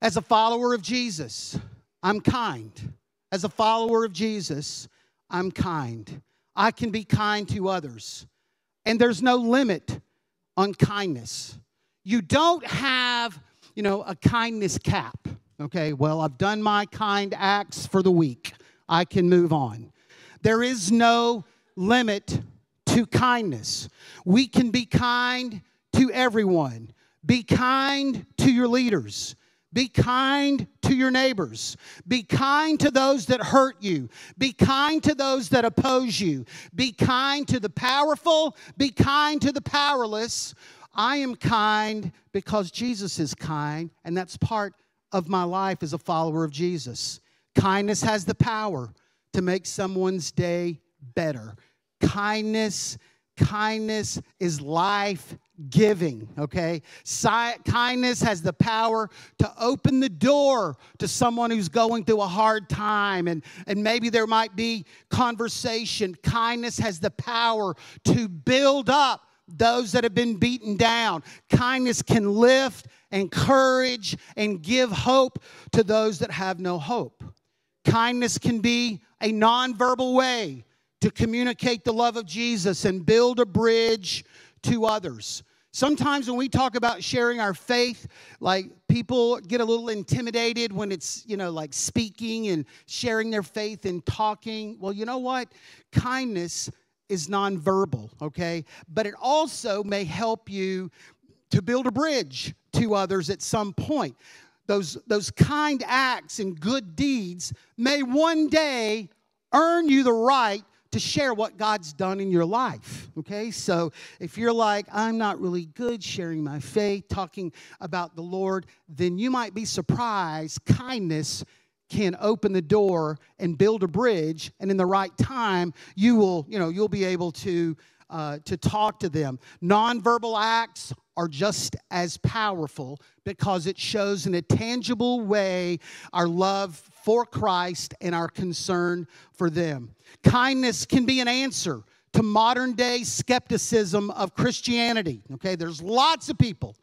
As a follower of Jesus, I'm kind. As a follower of Jesus, I'm kind. I can be kind to others. And there's no limit on kindness. You don't have, you know, a kindness cap. Okay, well, I've done my kind acts for the week. I can move on. There is no limit to kindness. We can be kind to everyone. Be kind to your leaders. Be kind to your neighbors. Be kind to those that hurt you. Be kind to those that oppose you. Be kind to the powerful. Be kind to the powerless. I am kind because Jesus is kind, and that's part of my life as a follower of Jesus. Kindness has the power to make someone's day better. Kindness, kindness is life giving, okay? Si- kindness has the power to open the door to someone who's going through a hard time, and, and maybe there might be conversation. Kindness has the power to build up those that have been beaten down. Kindness can lift, encourage, and give hope to those that have no hope. Kindness can be a nonverbal way to communicate the love of Jesus and build a bridge to others. Sometimes when we talk about sharing our faith, like people get a little intimidated when it's, you know, like speaking and sharing their faith and talking. Well, you know what? Kindness is nonverbal, okay? But it also may help you to build a bridge to others at some point. Those, those kind acts and good deeds may one day earn you the right to share what God's done in your life. Okay, so if you're like, I'm not really good sharing my faith, talking about the Lord, then you might be surprised. Kindness can open the door and build a bridge, and in the right time, you will, you know, you'll be able to uh, to talk to them. Nonverbal acts are just as powerful because it shows in a tangible way our love for Christ and our concern for them. Kindness can be an answer to modern day skepticism of Christianity. Okay, there's lots of people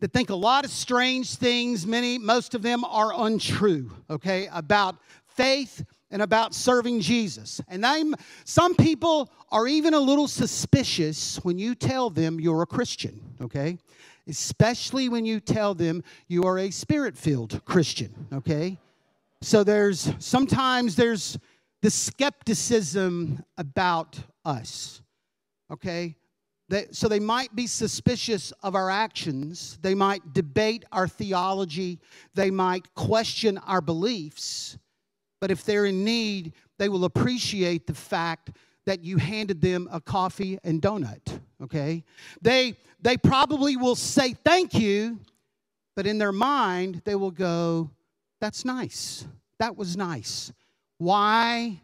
that think a lot of strange things, many, most of them are untrue, okay, about faith and about serving Jesus. And I'm, some people are even a little suspicious when you tell them you're a Christian, okay? Especially when you tell them you are a spirit filled Christian, okay? So there's sometimes there's the skepticism about us, okay? They, so they might be suspicious of our actions. They might debate our theology. They might question our beliefs. But if they're in need, they will appreciate the fact that you handed them a coffee and donut, okay? They, they probably will say thank you, but in their mind, they will go, that's nice. That was nice. Why?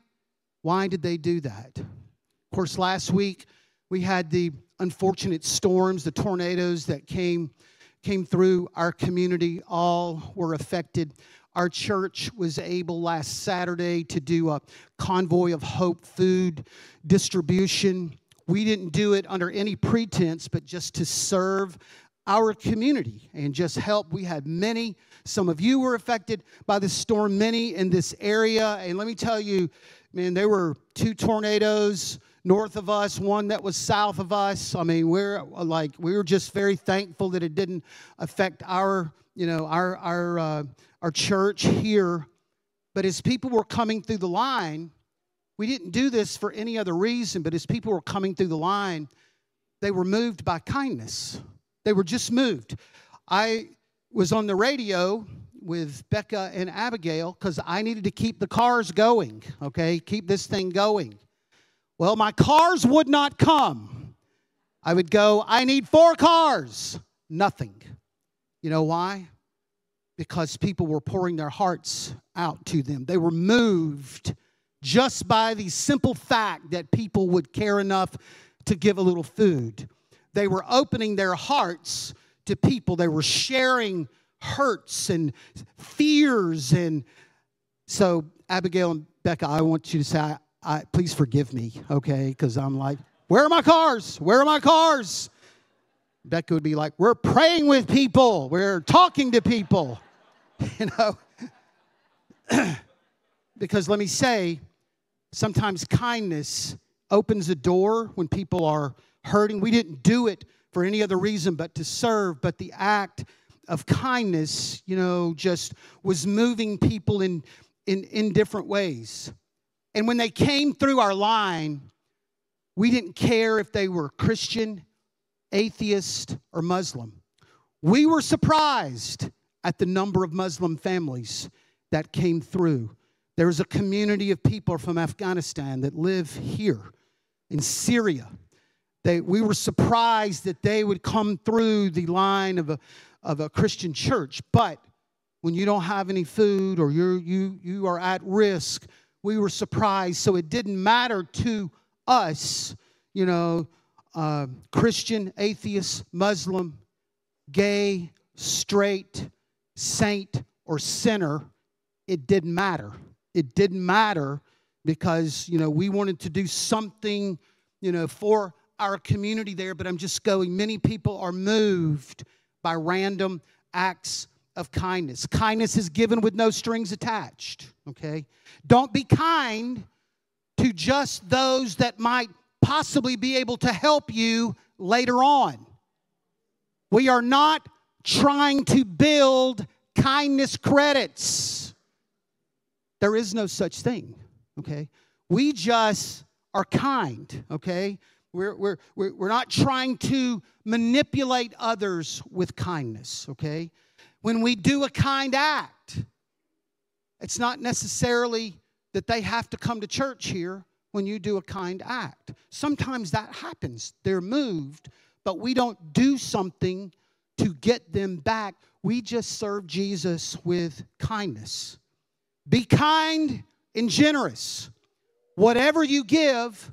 Why did they do that? Of course, last week we had the unfortunate storms, the tornadoes that came came through our community. All were affected. Our church was able last Saturday to do a convoy of hope food distribution. We didn't do it under any pretense, but just to serve our community and just help. We had many, some of you were affected by the storm, many in this area. And let me tell you, man, there were two tornadoes north of us, one that was south of us. I mean, we're like, we were just very thankful that it didn't affect our, you know, our, our, uh, our church here. But as people were coming through the line, we didn't do this for any other reason, but as people were coming through the line, they were moved by kindness. They were just moved. I was on the radio with Becca and Abigail because I needed to keep the cars going, okay? Keep this thing going. Well, my cars would not come. I would go, I need four cars. Nothing. You know why? Because people were pouring their hearts out to them. They were moved just by the simple fact that people would care enough to give a little food. They were opening their hearts to people, they were sharing hurts and fears. And so, Abigail and Becca, I want you to say, I, I, please forgive me, okay? Because I'm like, where are my cars? Where are my cars? Becca would be like, We're praying with people, we're talking to people. you know? because let me say, sometimes kindness opens a door when people are hurting. We didn't do it for any other reason but to serve, but the act of kindness, you know, just was moving people in, in, in different ways. And when they came through our line, we didn't care if they were Christian, atheist, or Muslim. We were surprised at the number of Muslim families that came through. There's a community of people from Afghanistan that live here in Syria. They, we were surprised that they would come through the line of a, of a Christian church. But when you don't have any food or you're, you, you are at risk, we were surprised. So it didn't matter to us, you know, uh, Christian, atheist, Muslim, gay, straight, saint, or sinner, it didn't matter. It didn't matter because, you know, we wanted to do something, you know, for our community there, but I'm just going, many people are moved by random acts of kindness. Kindness is given with no strings attached, okay? Don't be kind to just those that might possibly be able to help you later on. We are not trying to build kindness credits. There is no such thing, okay? We just are kind, okay? We're, we're, we're, not trying to manipulate others with kindness, okay? When we do a kind act, it's not necessarily that they have to come to church here when you do a kind act. Sometimes that happens. They're moved, but we don't do something to get them back. We just serve Jesus with kindness. Be kind and generous. Whatever you give,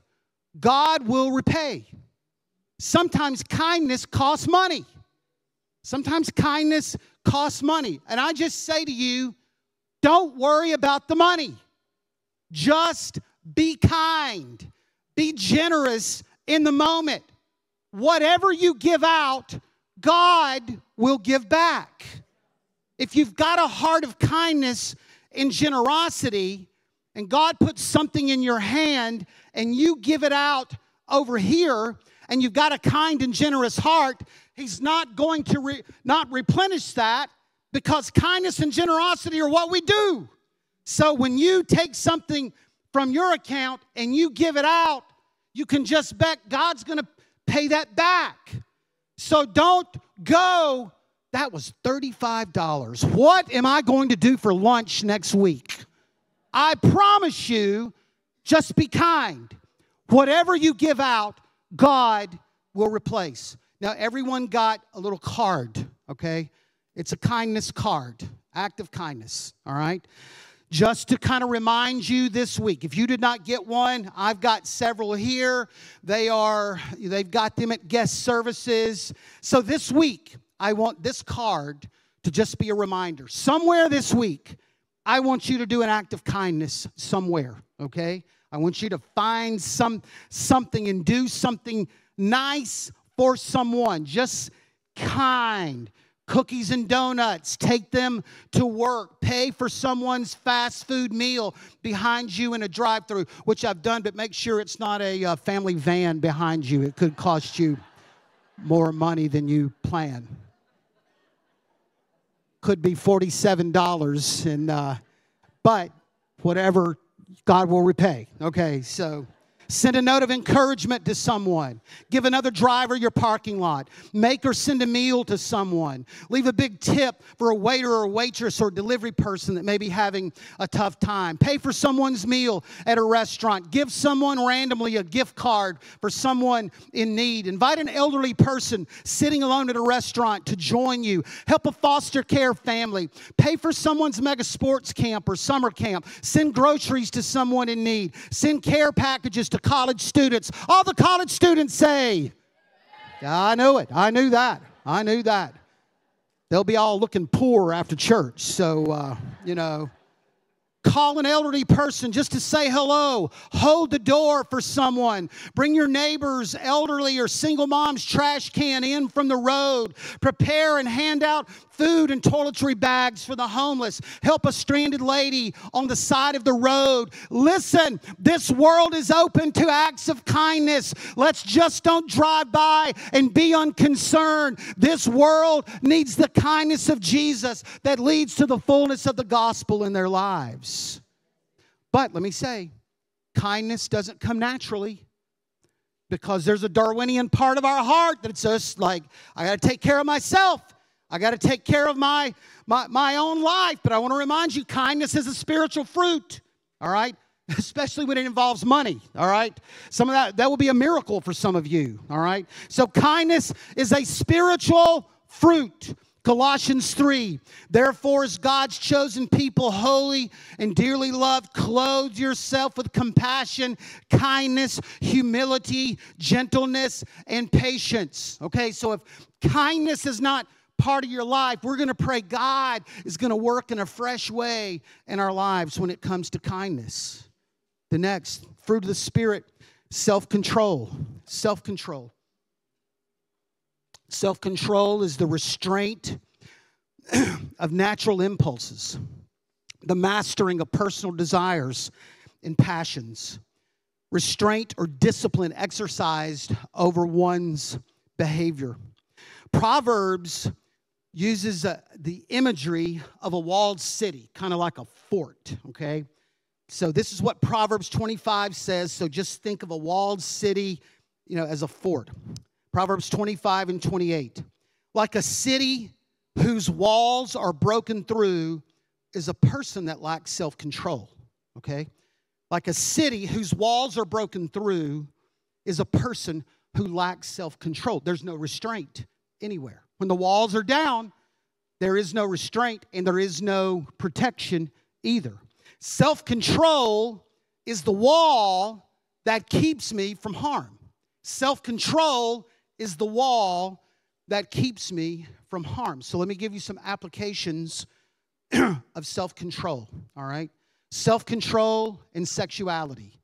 God will repay. Sometimes kindness costs money. Sometimes kindness costs money. And I just say to you, don't worry about the money. Just be kind, be generous in the moment. Whatever you give out, God will give back. If you've got a heart of kindness and generosity, and God puts something in your hand and you give it out over here, and you've got a kind and generous heart, He's not going to re- not replenish that because kindness and generosity are what we do. So when you take something from your account and you give it out, you can just bet God's going to pay that back. So don't go. That was $35. What am I going to do for lunch next week? I promise you, just be kind. Whatever you give out, God will replace. Now, everyone got a little card, okay? It's a kindness card, act of kindness, all right? Just to kind of remind you this week, if you did not get one, I've got several here. They are, they've got them at guest services. So this week, I want this card to just be a reminder. Somewhere this week, I want you to do an act of kindness somewhere, okay? I want you to find some something and do something nice for someone. Just kind. Cookies and donuts, take them to work, pay for someone's fast food meal behind you in a drive through, which I've done, but make sure it's not a uh, family van behind you. It could cost you more money than you plan. Could be $47, and, uh, but whatever God will repay. Okay, so Send a note of encouragement to someone. Give another driver your parking lot. Make or send a meal to someone. Leave a big tip for a waiter or a waitress or delivery person that may be having a tough time. Pay for someone's meal at a restaurant. Give someone randomly a gift card for someone in need. Invite an elderly person sitting alone at a restaurant to join you. Help a foster care family. Pay for someone's mega sports camp or summer camp. Send groceries to someone in need. Send care packages to college students. All the college students say, yeah, I knew it. I knew that. I knew that. They'll be all looking poor after church. So, uh, you know, Call an elderly person just to say hello. Hold the door for someone. Bring your neighbor's elderly or single mom's trash can in from the road. Prepare and hand out food and toiletry bags for the homeless. Help a stranded lady on the side of the road. Listen, this world is open to acts of kindness. Let's just don't drive by and be unconcerned. This world needs the kindness of Jesus that leads to the fullness of the gospel in their lives. But let me say, kindness doesn't come naturally because there's a Darwinian part of our heart that's just like, I got to take care of myself. I got to take care of my, my, my own life. But I want to remind you, kindness is a spiritual fruit, all right? Especially when it involves money, all right? Some of that, that will be a miracle for some of you, all right? So, kindness is a spiritual fruit. Colossians 3. Therefore, as God's chosen people, holy and dearly loved, clothe yourself with compassion, kindness, humility, gentleness, and patience. Okay, so if kindness is not part of your life, we're going to pray God is going to work in a fresh way in our lives when it comes to kindness. The next, fruit of the Spirit, self control. Self control. Self control is the restraint of natural impulses, the mastering of personal desires and passions, restraint or discipline exercised over one's behavior. Proverbs uses uh, the imagery of a walled city, kind of like a fort, okay? So this is what Proverbs 25 says. So just think of a walled city, you know, as a fort. Proverbs 25 and 28. Like a city whose walls are broken through is a person that lacks self control, okay? Like a city whose walls are broken through is a person who lacks self control. There's no restraint anywhere. When the walls are down, there is no restraint and there is no protection either. Self control is the wall that keeps me from harm. Self control is the wall that keeps me from harm. So let me give you some applications of self control, all right? Self control and sexuality.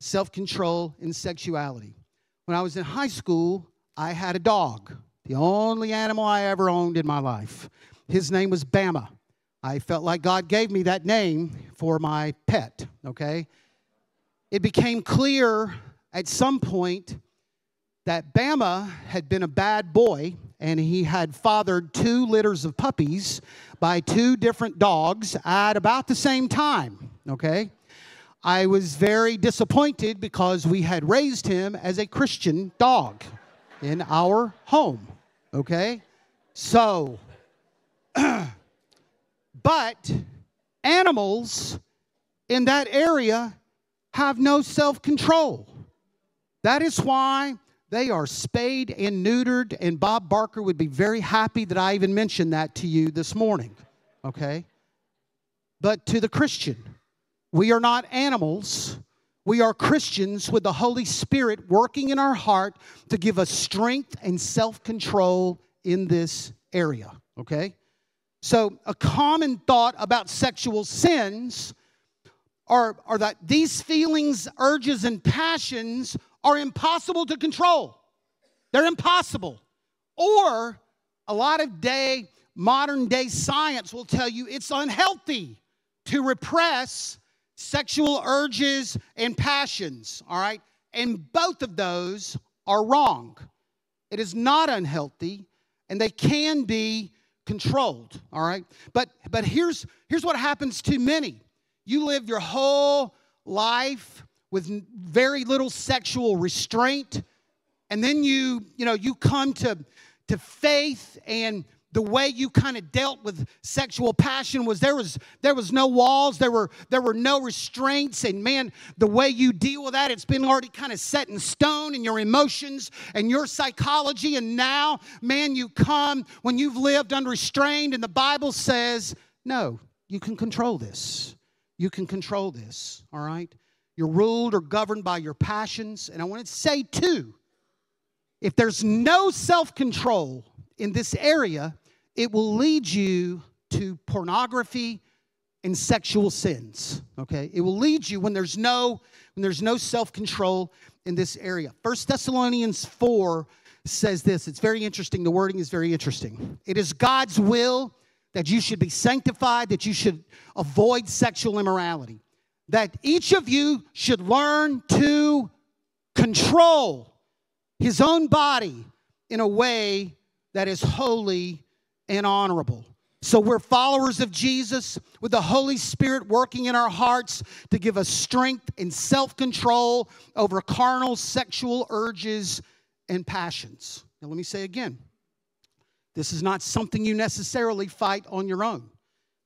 Self control and sexuality. When I was in high school, I had a dog, the only animal I ever owned in my life. His name was Bama. I felt like God gave me that name for my pet, okay? It became clear at some point that Bama had been a bad boy and he had fathered two litters of puppies by two different dogs at about the same time, okay? I was very disappointed because we had raised him as a Christian dog in our home, okay? So, but animals in that area have no self control. That is why they are spayed and neutered, and Bob Barker would be very happy that I even mentioned that to you this morning, okay? But to the Christian, we are not animals. We are Christians with the Holy Spirit working in our heart to give us strength and self control in this area, okay? So, a common thought about sexual sins are, are that these feelings, urges, and passions are impossible to control. They're impossible. Or a lot of day, modern day science will tell you it's unhealthy to repress sexual urges and passions, all right? And both of those are wrong. It is not unhealthy, and they can be controlled, all right? But but here's here's what happens to many. You live your whole life with very little sexual restraint, and then you, you know, you come to to faith and the way you kind of dealt with sexual passion was there was there was no walls there were there were no restraints. And man the way you deal with that it's been already kind of set in stone in your emotions and your psychology. And now man you come when you've lived unrestrained and the bible says no you can control this. You can control this all right you're ruled or governed by your passions. And i want to say too if there's no self-control in this area it will lead you to pornography and sexual sins okay? It will lead you when there's no when there's no self-control in this area. First thessalonians 4 says this. It's very interesting. The wording is very interesting. It is god's will that you should be sanctified that you should avoid sexual immorality that each of you should learn to control his own body in a way that is holy and honorable. So we're followers of Jesus with the Holy Spirit working in our hearts to give us strength and self control over carnal sexual urges and passions. Now, let me say again this is not something you necessarily fight on your own.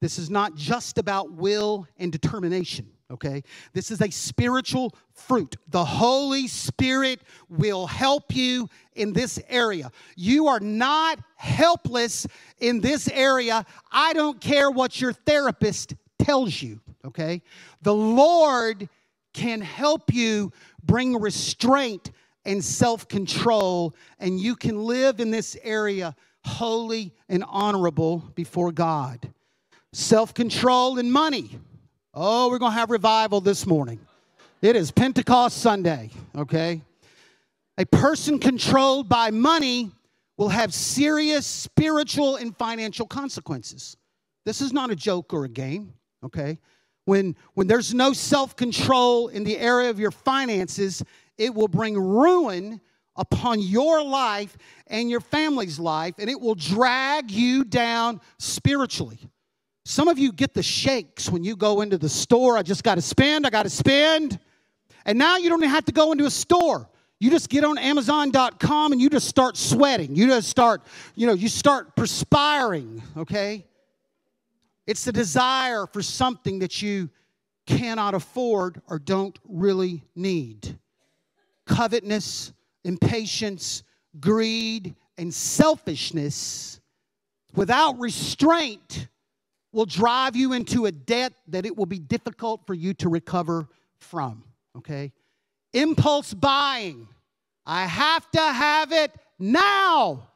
This is not just about will and determination okay? This is a spiritual fruit. The Holy Spirit will help you in this area. You are not helpless in this area. I don't care what your therapist tells you, okay? The Lord can help you bring restraint and self control, and you can live in this area holy and honorable before God. Self control and money. Oh, we're going to have revival this morning. It is Pentecost Sunday, okay? A person controlled by money will have serious spiritual and financial consequences. This is not a joke or a game, okay? When, when there's no self control in the area of your finances, it will bring ruin upon your life and your family's life, and it will drag you down spiritually. Some of you get the shakes when you go into the store. I just got to spend, I got to spend. And now you don't have to go into a store. You just get on Amazon.com and you just start sweating. You just start, you know, you start perspiring, okay? It's the desire for something that you cannot afford or don't really need. Covetousness, impatience, greed, and selfishness without restraint will drive you into a debt that it will be difficult for you to recover from. Okay? Impulse buying. I have to have it now.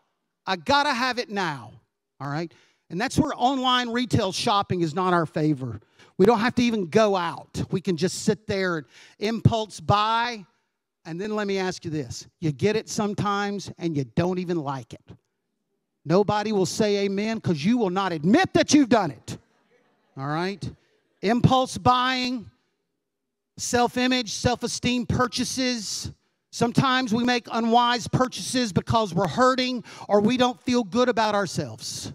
I gotta have it now. All right? And that's where online retail shopping is not our favor. We don't have to even go out. We can just sit there and impulse buy. And then let me ask you this you get it sometimes and you don't even like it. Nobody will say amen because you will not admit that you've done it. All right? Impulse buying, self image, self esteem purchases. Sometimes we make unwise purchases because we're hurting or we don't feel good about ourselves.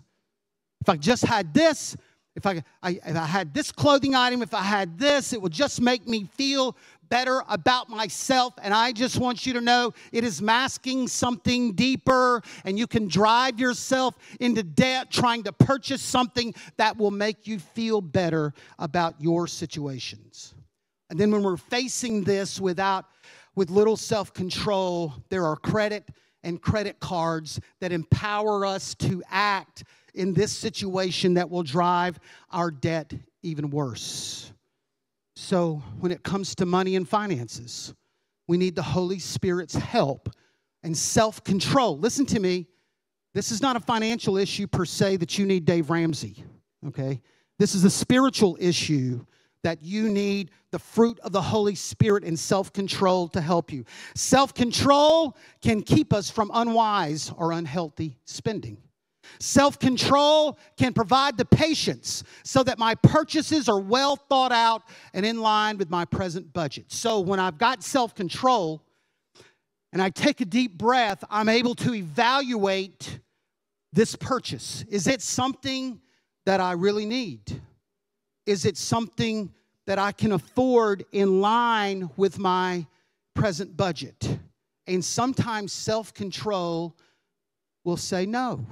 If I just had this, if I, I, if I had this clothing item, if I had this, it would just make me feel better about myself. And I just want you to know it is masking something deeper, and you can drive yourself into debt trying to purchase something that will make you feel better about your situations. And then when we're facing this without with little self-control, there are credit and credit cards that empower us to act in this situation that will drive our debt even worse. So, when it comes to money and finances, we need the Holy Spirit's help and self control. Listen to me. This is not a financial issue per se that you need Dave Ramsey, okay? This is a spiritual issue that you need the fruit of the Holy Spirit and self control to help you. Self control can keep us from unwise or unhealthy spending. Self control can provide the patience so that my purchases are well thought out and in line with my present budget. So when I've got self control and I take a deep breath, I'm able to evaluate this purchase. Is it something that I really need? Is it something that I can afford in line with my present budget? And sometimes self control will say no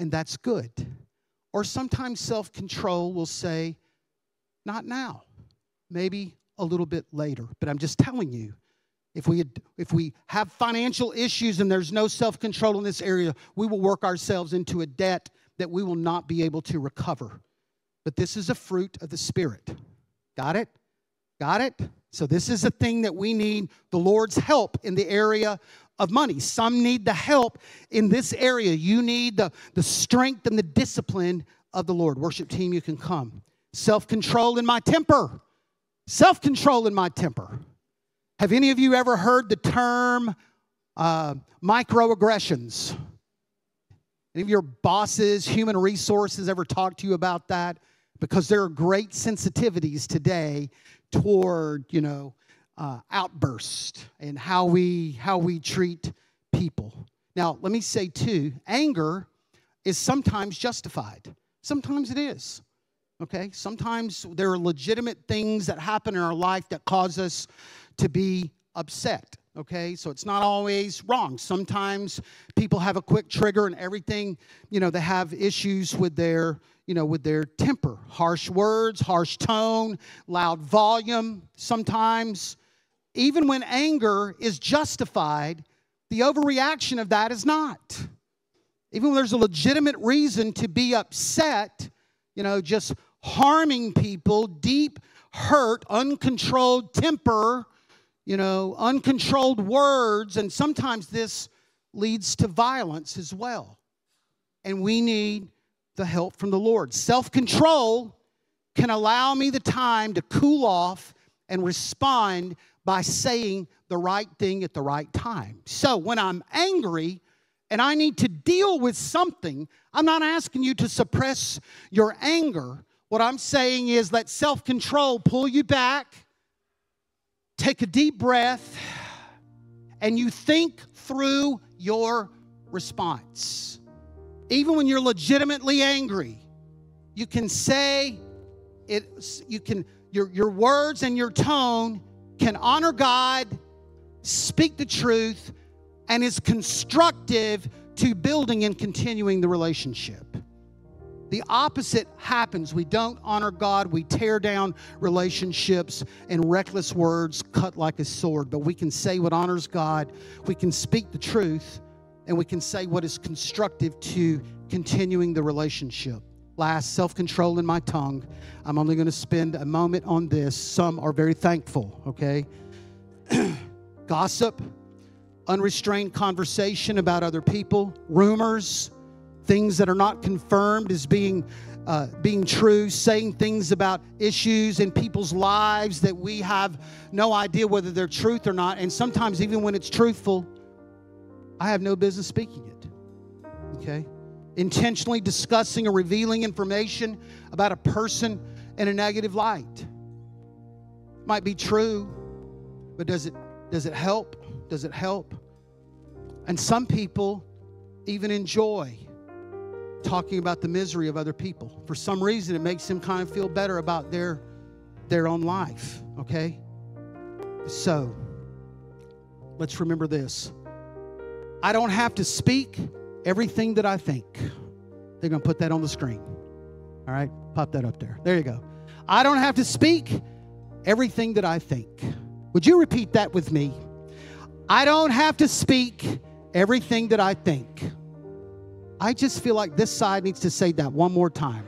and that's good. Or sometimes self control will say, not now, maybe a little bit later. But I'm just telling you, if we, if we have financial issues and there's no self control in this area, we will work ourselves into a debt that we will not be able to recover. But this is a fruit of the Spirit. Got it? Got it? So, this is a thing that we need the Lord's help in the area of money. Some need the help in this area. You need the, the strength and the discipline of the Lord. Worship team, you can come. Self control in my temper. Self control in my temper. Have any of you ever heard the term uh, microaggressions? Any of your bosses, human resources ever talk to you about that? Because there are great sensitivities today toward, you know, uh, outburst and how we how we treat people. Now, let me say too, anger is sometimes justified. Sometimes it is. Okay? Sometimes there are legitimate things that happen in our life that cause us to be upset. Okay? So it's not always wrong. Sometimes people have a quick trigger and everything, you know, they have issues with their, you know, with their temper. Harsh words, harsh tone, loud volume. Sometimes even when anger is justified, the overreaction of that is not. Even when there's a legitimate reason to be upset, you know, just harming people, deep hurt, uncontrolled temper, you know, uncontrolled words, and sometimes this leads to violence as well. And we need the help from the Lord. Self control can allow me the time to cool off and respond by saying the right thing at the right time. So when I'm angry and I need to deal with something, I'm not asking you to suppress your anger. What I'm saying is let self control pull you back, take a deep breath, and you think through your response. Even when you're legitimately angry, you can say it, you can, your, your words and your tone can honor God, speak the truth, and is constructive to building and continuing the relationship. The opposite happens. We don't honor God. We tear down relationships, and reckless words cut like a sword. But we can say what honors God, we can speak the truth, and we can say what is constructive to continuing the relationship. Last, self control in my tongue. I'm only going to spend a moment on this. Some are very thankful, okay? Gossip, unrestrained conversation about other people, rumors, things that are not confirmed as being uh, being true, saying things about issues in people's lives that we have no idea whether they're truth or not. And sometimes, even when it's truthful, I have no business speaking it. Okay? Intentionally discussing or revealing information about a person in a negative light. Might be true, but does it does it help? Does it help? And some people even enjoy talking about the misery of other people. For some reason, it makes them kind of feel better about their, their own life, okay? So, let's remember this. I don't have to speak everything that I think. They're going to put that on the screen. All right? Pop that up there. There you go. I don't have to speak everything that I think. Would you repeat that with me? I don't have to speak everything that I think. I just feel like this side needs to say that one more time.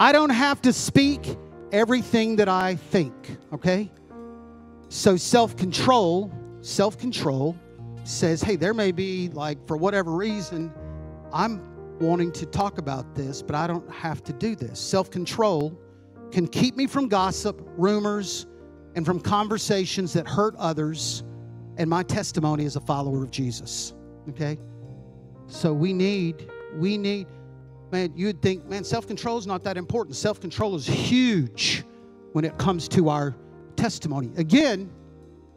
I don't have to speak everything that I think, okay? So self control, self control says, hey, there may be, like, for whatever reason, I'm wanting to talk about this, but I don't have to do this. Self control can keep me from gossip, rumors, and from conversations that hurt others and my testimony as a follower of Jesus, okay? So we need, we need, man, you'd think, man, self control is not that important. Self control is huge when it comes to our testimony. Again,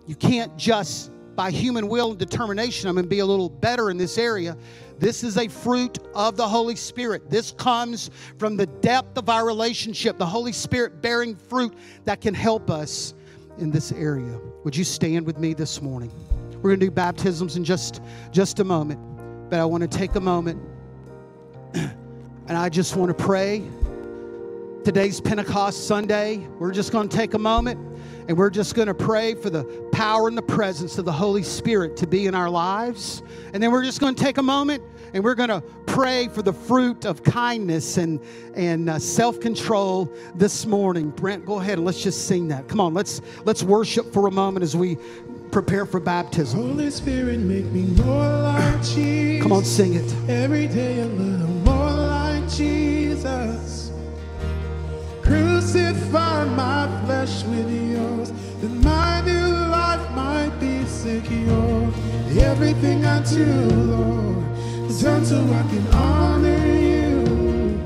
you can't just by human will and determination, I'm going to be a little better in this area. This is a fruit of the Holy Spirit. This comes from the depth of our relationship, the Holy Spirit bearing fruit that can help us in this area. Would you stand with me this morning? We're going to do baptisms in just, just a moment but I want to take a moment and I just want to pray. Today's Pentecost Sunday. We're just going to take a moment and we're just going to pray for the power and the presence of the Holy Spirit to be in our lives. And then we're just going to take a moment and we're going to pray for the fruit of kindness and, and uh, self-control this morning. Brent, go ahead and let's just sing that. Come on, let's let's worship for a moment as we prepare for baptism. Holy Spirit, make me more like Jesus. Come on, sing it. Every day a little more like Jesus. Crucify my flesh with yours, that my new life might be secure. Everything I do, Lord, is done so I can honor you.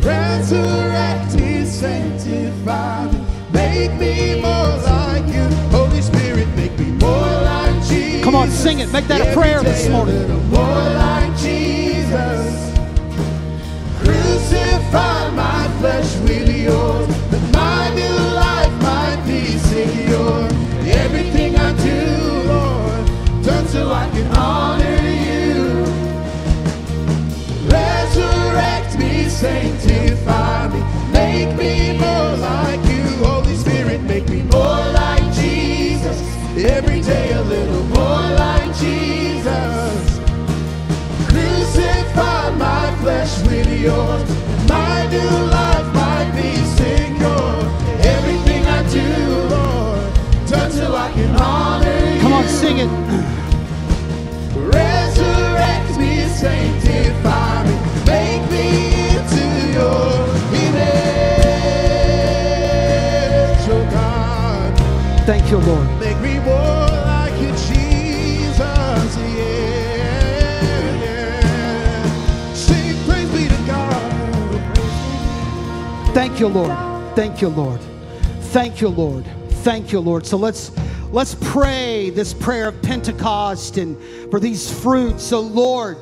Resurrect me, sanctify me, make me more like you. Holy Spirit, make me more like Jesus. Come on, sing it. Make that a prayer this morning. Every day a little more like Jesus. Crucify my flesh with yours, you, Lord. Thank you, Lord. Thank you, Lord. Thank you, Lord. So let's let's pray this prayer of Pentecost and for these fruits. So, Lord,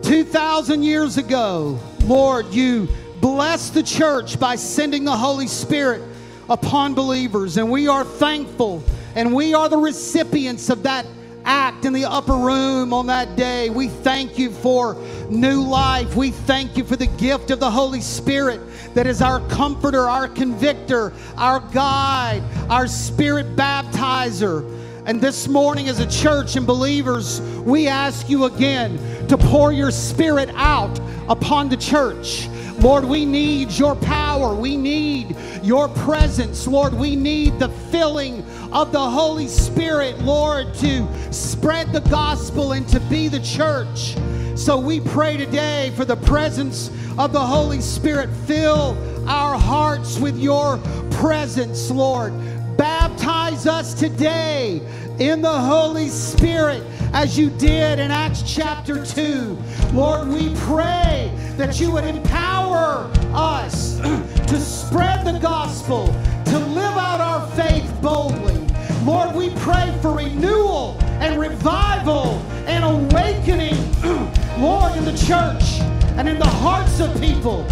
2,000 years ago, Lord, you blessed the church by sending the Holy Spirit upon believers, and we are thankful, and we are the recipients of that act in the upper room on that day. We thank you for new life. We thank you for the gift of the Holy Spirit that is our comforter, our convictor, our guide, our spirit baptizer. And this morning, as a church and believers, we ask you again to pour your spirit out upon the church. Lord, we need your power. We need your presence. Lord, we need the filling of the Holy Spirit, Lord, to spread the gospel and to be the church. So we pray today for the presence of the Holy Spirit. Fill our hearts with your presence, Lord. Baptize us today in the Holy Spirit as you did in Acts chapter 2. Lord, we pray that you would empower us to spread the gospel, to live out our faith boldly. Lord, we pray for renewal and revival and awakening, Lord, in the church and in the hearts of people.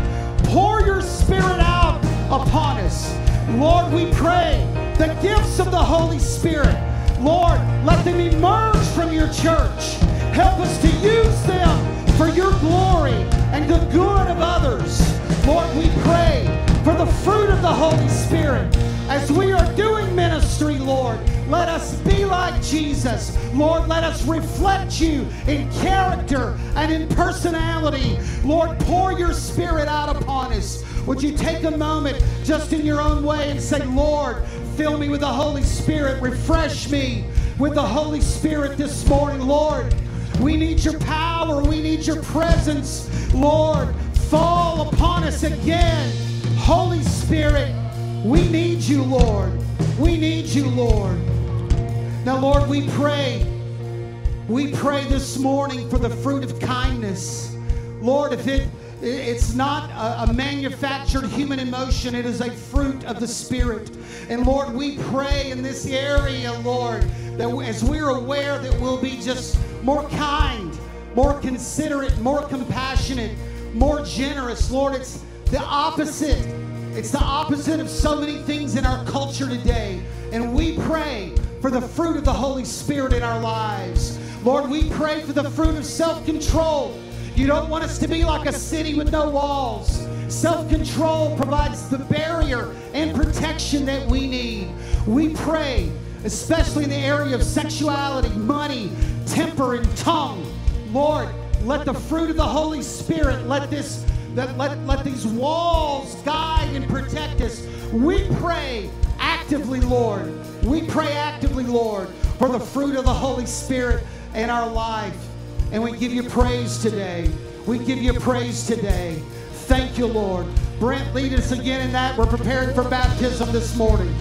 Pour your spirit out upon us. Lord, we pray the gifts of the Holy Spirit. Lord, let them emerge from your church. Help us to use them for your glory and the good of others. Lord, we pray for the fruit of the Holy Spirit. As we are doing ministry, Lord, let us be like Jesus. Lord, let us reflect you in character and in personality. Lord, pour your spirit out upon us. Would you take a moment just in your own way and say, Lord, fill me with the Holy Spirit, refresh me with the Holy Spirit this morning, Lord. We need your power. We need your presence. Lord, fall upon us again. Holy Spirit, we need you, Lord. We need you, Lord. Now, Lord, we pray. We pray this morning for the fruit of kindness. Lord, if it it's not a, manufactured human emotion, it is a fruit of the Spirit. And Lord, we pray in this area, Lord, that as we're aware that we'll be just more kind, more considerate, more compassionate, more generous. Lord, it's the opposite. It's the opposite of so many things in our culture today. And we pray for the fruit of the Holy Spirit in our lives. Lord, we pray for the fruit of self control. You don't want us to be like a city with no walls. Self control provides the barrier and protection that we need. We pray, especially in the area of sexuality, money, temper, and tongue. Lord, let the fruit of the Holy Spirit, let this that let, let these walls guide and protect us. We pray actively, Lord. We pray actively, Lord, for the fruit of the Holy Spirit in our life. And we give you praise today. We give you praise today. Thank you, Lord. Brent, lead us again in that. We're preparing for baptism this morning.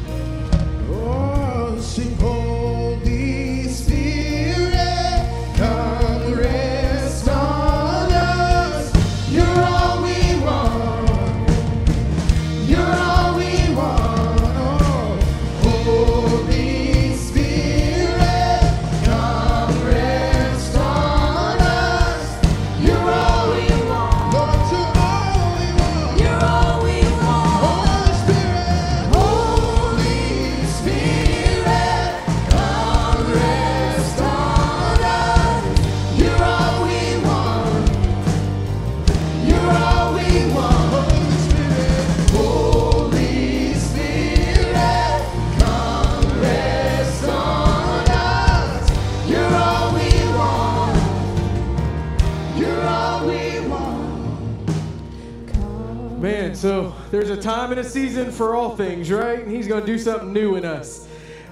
Oh, Holy Spirit, come there's a time and a season for all things, right? And he's going to do something new in us.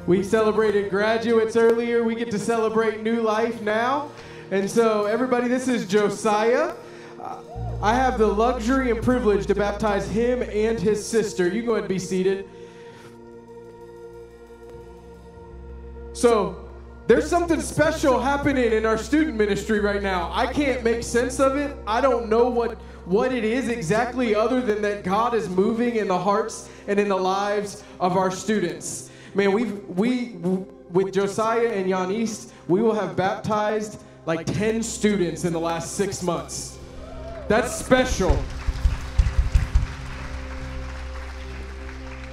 We celebrated graduates earlier. We get to celebrate new life now. And so, everybody, this is Josiah. I have the luxury and privilege to baptize him and his sister. You go ahead and be seated. So, there's something special happening in our student ministry right now. I can't make sense of it. I don't know what what it is exactly other than that God is moving in the hearts and in the lives of our students. Man, we've, we with Josiah and Yanis, we will have baptized like 10 students in the last 6 months. That's special.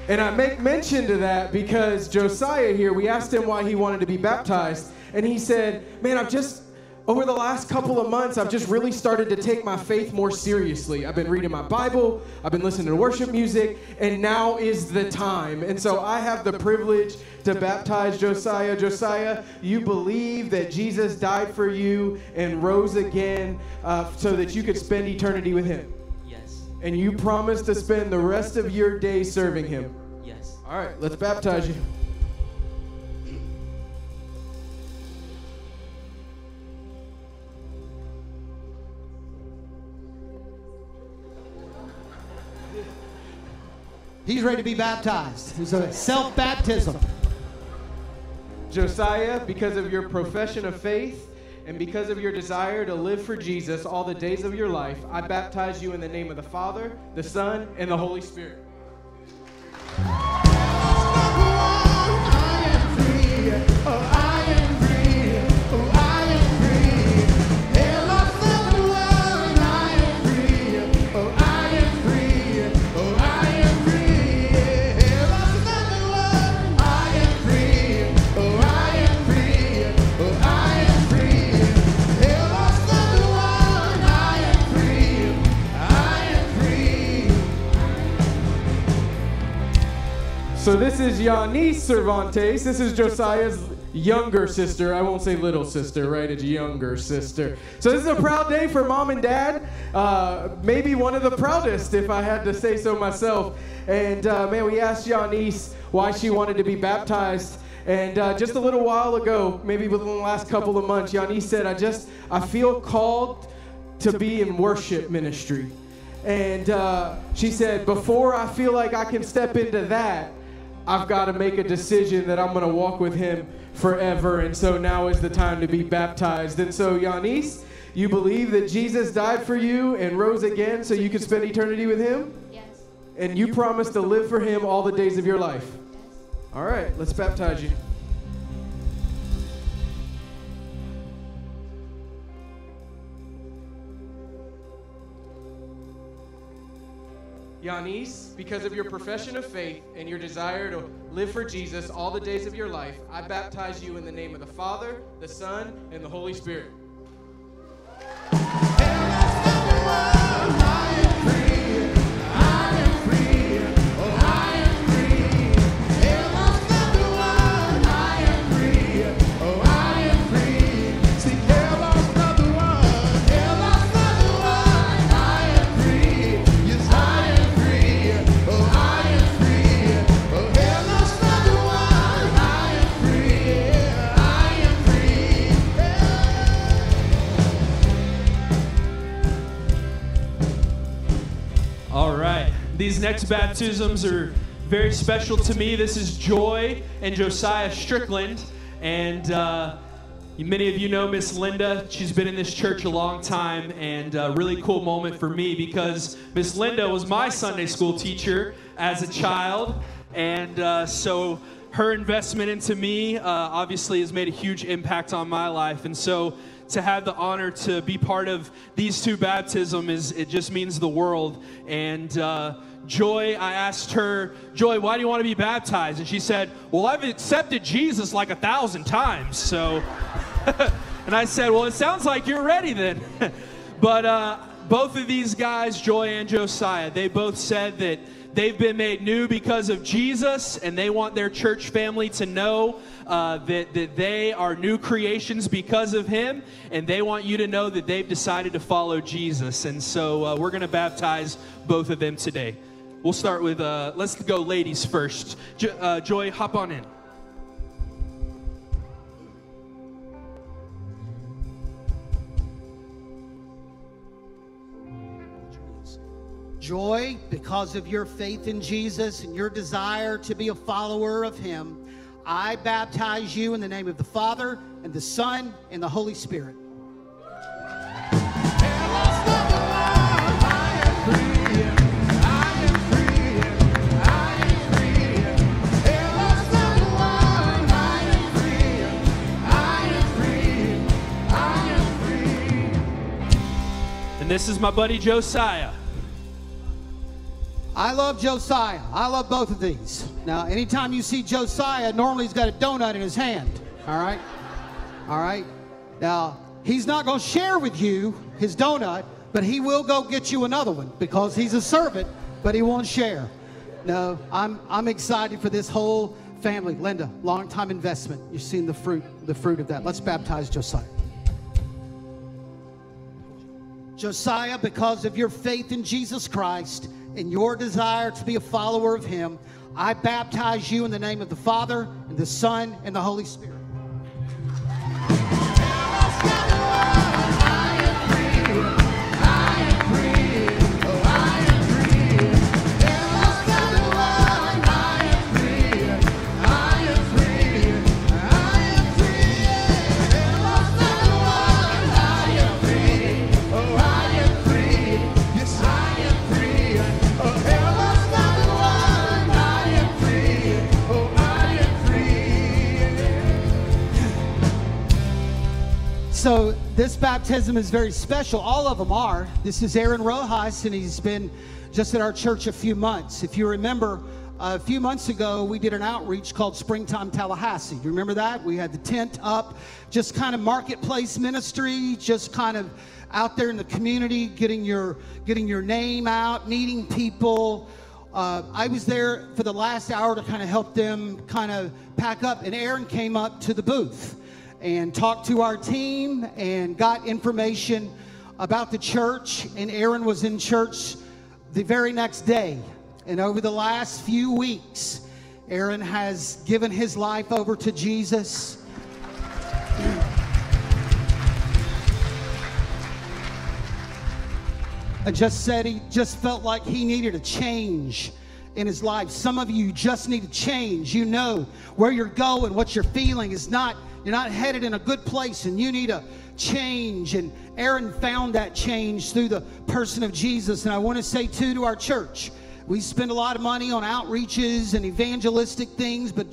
And I make mention to that because Josiah here, we asked him why he wanted to be baptized. And he said, Man, I've just, over the last couple of months, I've just really started to take my faith more seriously. I've been reading my Bible, I've been listening to worship music, and now is the time. And so I have the privilege to baptize Josiah. Josiah, you believe that Jesus died for you and rose again uh, so that you could spend eternity with him. Yes. and you promise to spend the rest of your days serving Him. Yes. All right, let's baptize you. He's ready to be baptized. It's a self baptism. Josiah, because of your profession of faith and because of your desire to live for Jesus all the days of your life, I baptize you in the name of the Father, the Son, and the Holy Spirit. So this is Yanis Cervantes. This is Josiah's younger sister. I won't say little sister, right? It's younger sister. So this is a proud day for mom and dad. Uh, maybe one of the proudest, if I had to say so myself. And uh, man, we asked Yanis why she wanted to be baptized. And uh, just a little while ago, maybe within the last couple of months, Yanis said, "I just I feel called to be in worship ministry." And uh, she said, before I feel like I can step into that, I've got to make a decision that I'm going to walk with him forever. And so now is the time to be baptized. And so, Yanis, you believe that Jesus died for you and rose again so you could spend eternity with him? Yes. And you promise to live for him all the days of your life? Yes. All right, let's baptize you. Yanis, because of your profession of faith and your desire to live for Jesus all the days of your life, I baptize you in the name of the Father, the Son, and the Holy Spirit. These next baptisms are very special to me. This is Joy and Josiah Strickland. And uh, many of you know Miss Linda. She's been in this church a long time, and a really cool moment for me because Miss Linda was my Sunday school teacher as a child. And uh, so her investment into me uh, obviously has made a huge impact on my life. And so to have the honor to be part of these two baptism is it just means the world. And uh, joy i asked her joy why do you want to be baptized? And she said well i've accepted jesus like a thousand times. So and i said well it sounds like you're ready then. But uh, both of these guys joy and josiah they both said that they've been made new because of jesus and they want their church family to know uh, that, that they are new creations because of him, and they want you to know that they've decided to follow Jesus. And so uh, we're going to baptize both of them today. We'll start with, uh, let's go ladies first. Uh, Joy, hop on in. Joy, because of your faith in Jesus and your desire to be a follower of Him, I baptize you in the name of the Father and the Son and the Holy Spirit. And this is my buddy Josiah. I love Josiah. I love both of these. Now, anytime you see Josiah, normally he's got a donut in his hand. All right? All right? Now, he's not going to share with you his donut, but he will go get you another one because he's a servant, but he won't share. No, I'm, I'm excited for this whole family. Linda, long time investment. You've seen the fruit, the fruit of that. Let's baptize Josiah. Josiah, because of your faith in Jesus Christ and your desire to be a follower of Him, I baptize you in the name of the Father, and the Son, and the Holy Spirit. So this baptism is very special. All of them are. This is Aaron Rojas, and he's been just at our church a few months. If you remember, a few months ago, we did an outreach called Springtime Tallahassee. Do you remember that? We had the tent up, just kind of marketplace ministry, just kind of out there in the community, getting your getting your name out, meeting people. Uh, I was there for the last hour to kind of help them kind of pack up, and Aaron came up to the booth and talked to our team and got information about the church. And Aaron was in church the very next day. And over the last few weeks, Aaron has given his life over to Jesus. I just said he just felt like he needed a change in his life. Some of you just need a change. You know where you're going, what you're feeling is not, you're not headed in a good place, and you need a change. And Aaron found that change through the person of Jesus. And I want to say, too, to our church, we spend a lot of money on outreaches and evangelistic things, but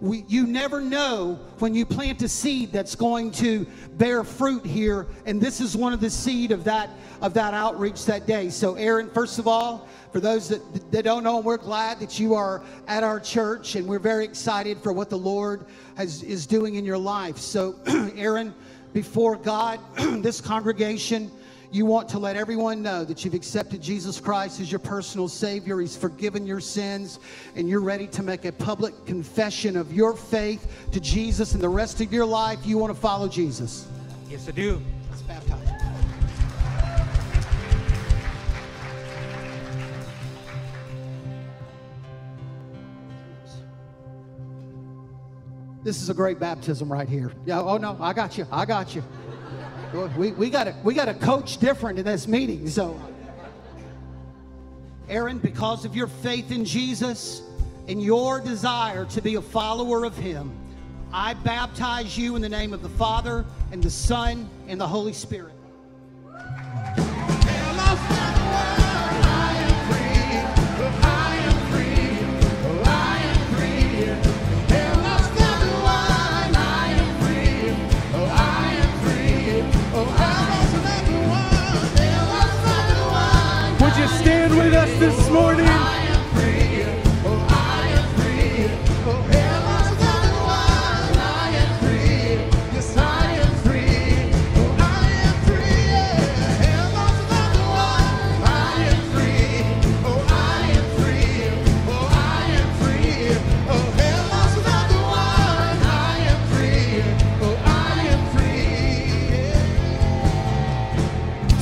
we, you never know when you plant a seed that's going to bear fruit here. And this is one of the seed of that of that outreach that day. So, Aaron, first of all, for those that, that don't know, we're glad that you are at our church, and we're very excited for what the Lord has, is doing in your life. So, Aaron, before God, this congregation, you want to let everyone know that you've accepted Jesus Christ as your personal Savior. He's forgiven your sins, and you're ready to make a public confession of your faith to Jesus, and the rest of your life, you want to follow Jesus. Yes, I do. Let's baptize. This is a great baptism right here. Yeah, oh no, I got you. I got you. We, we got we got to coach different in this meeting. So, Aaron, because of your faith in Jesus and your desire to be a follower of Him, I baptize you in the name of the Father and the Son and the Holy Spirit. Us this morning?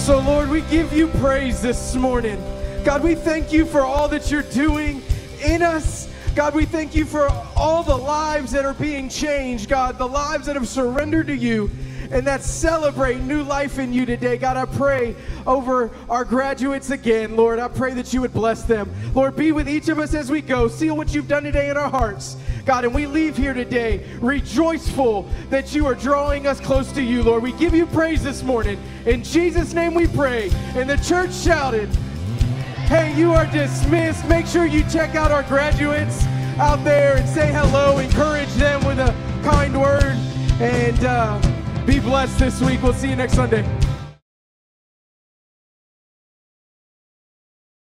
So, Lord, we give you praise this morning. God, we thank you for all that you're doing in us. God, we thank you for all the lives that are being changed, God, the lives that have surrendered to you and that celebrate new life in you today. God, I pray over our graduates again, Lord. I pray that you would bless them. Lord, be with each of us as we go. Seal what you've done today in our hearts. God, and we leave here today rejoiceful that you are drawing us close to you, Lord. We give you praise this morning. In Jesus' name we pray. And the church shouted, Hey, you are dismissed. Make sure you check out our graduates out there and say hello. Encourage them with a kind word. And uh, be blessed this week. We'll see you next Sunday.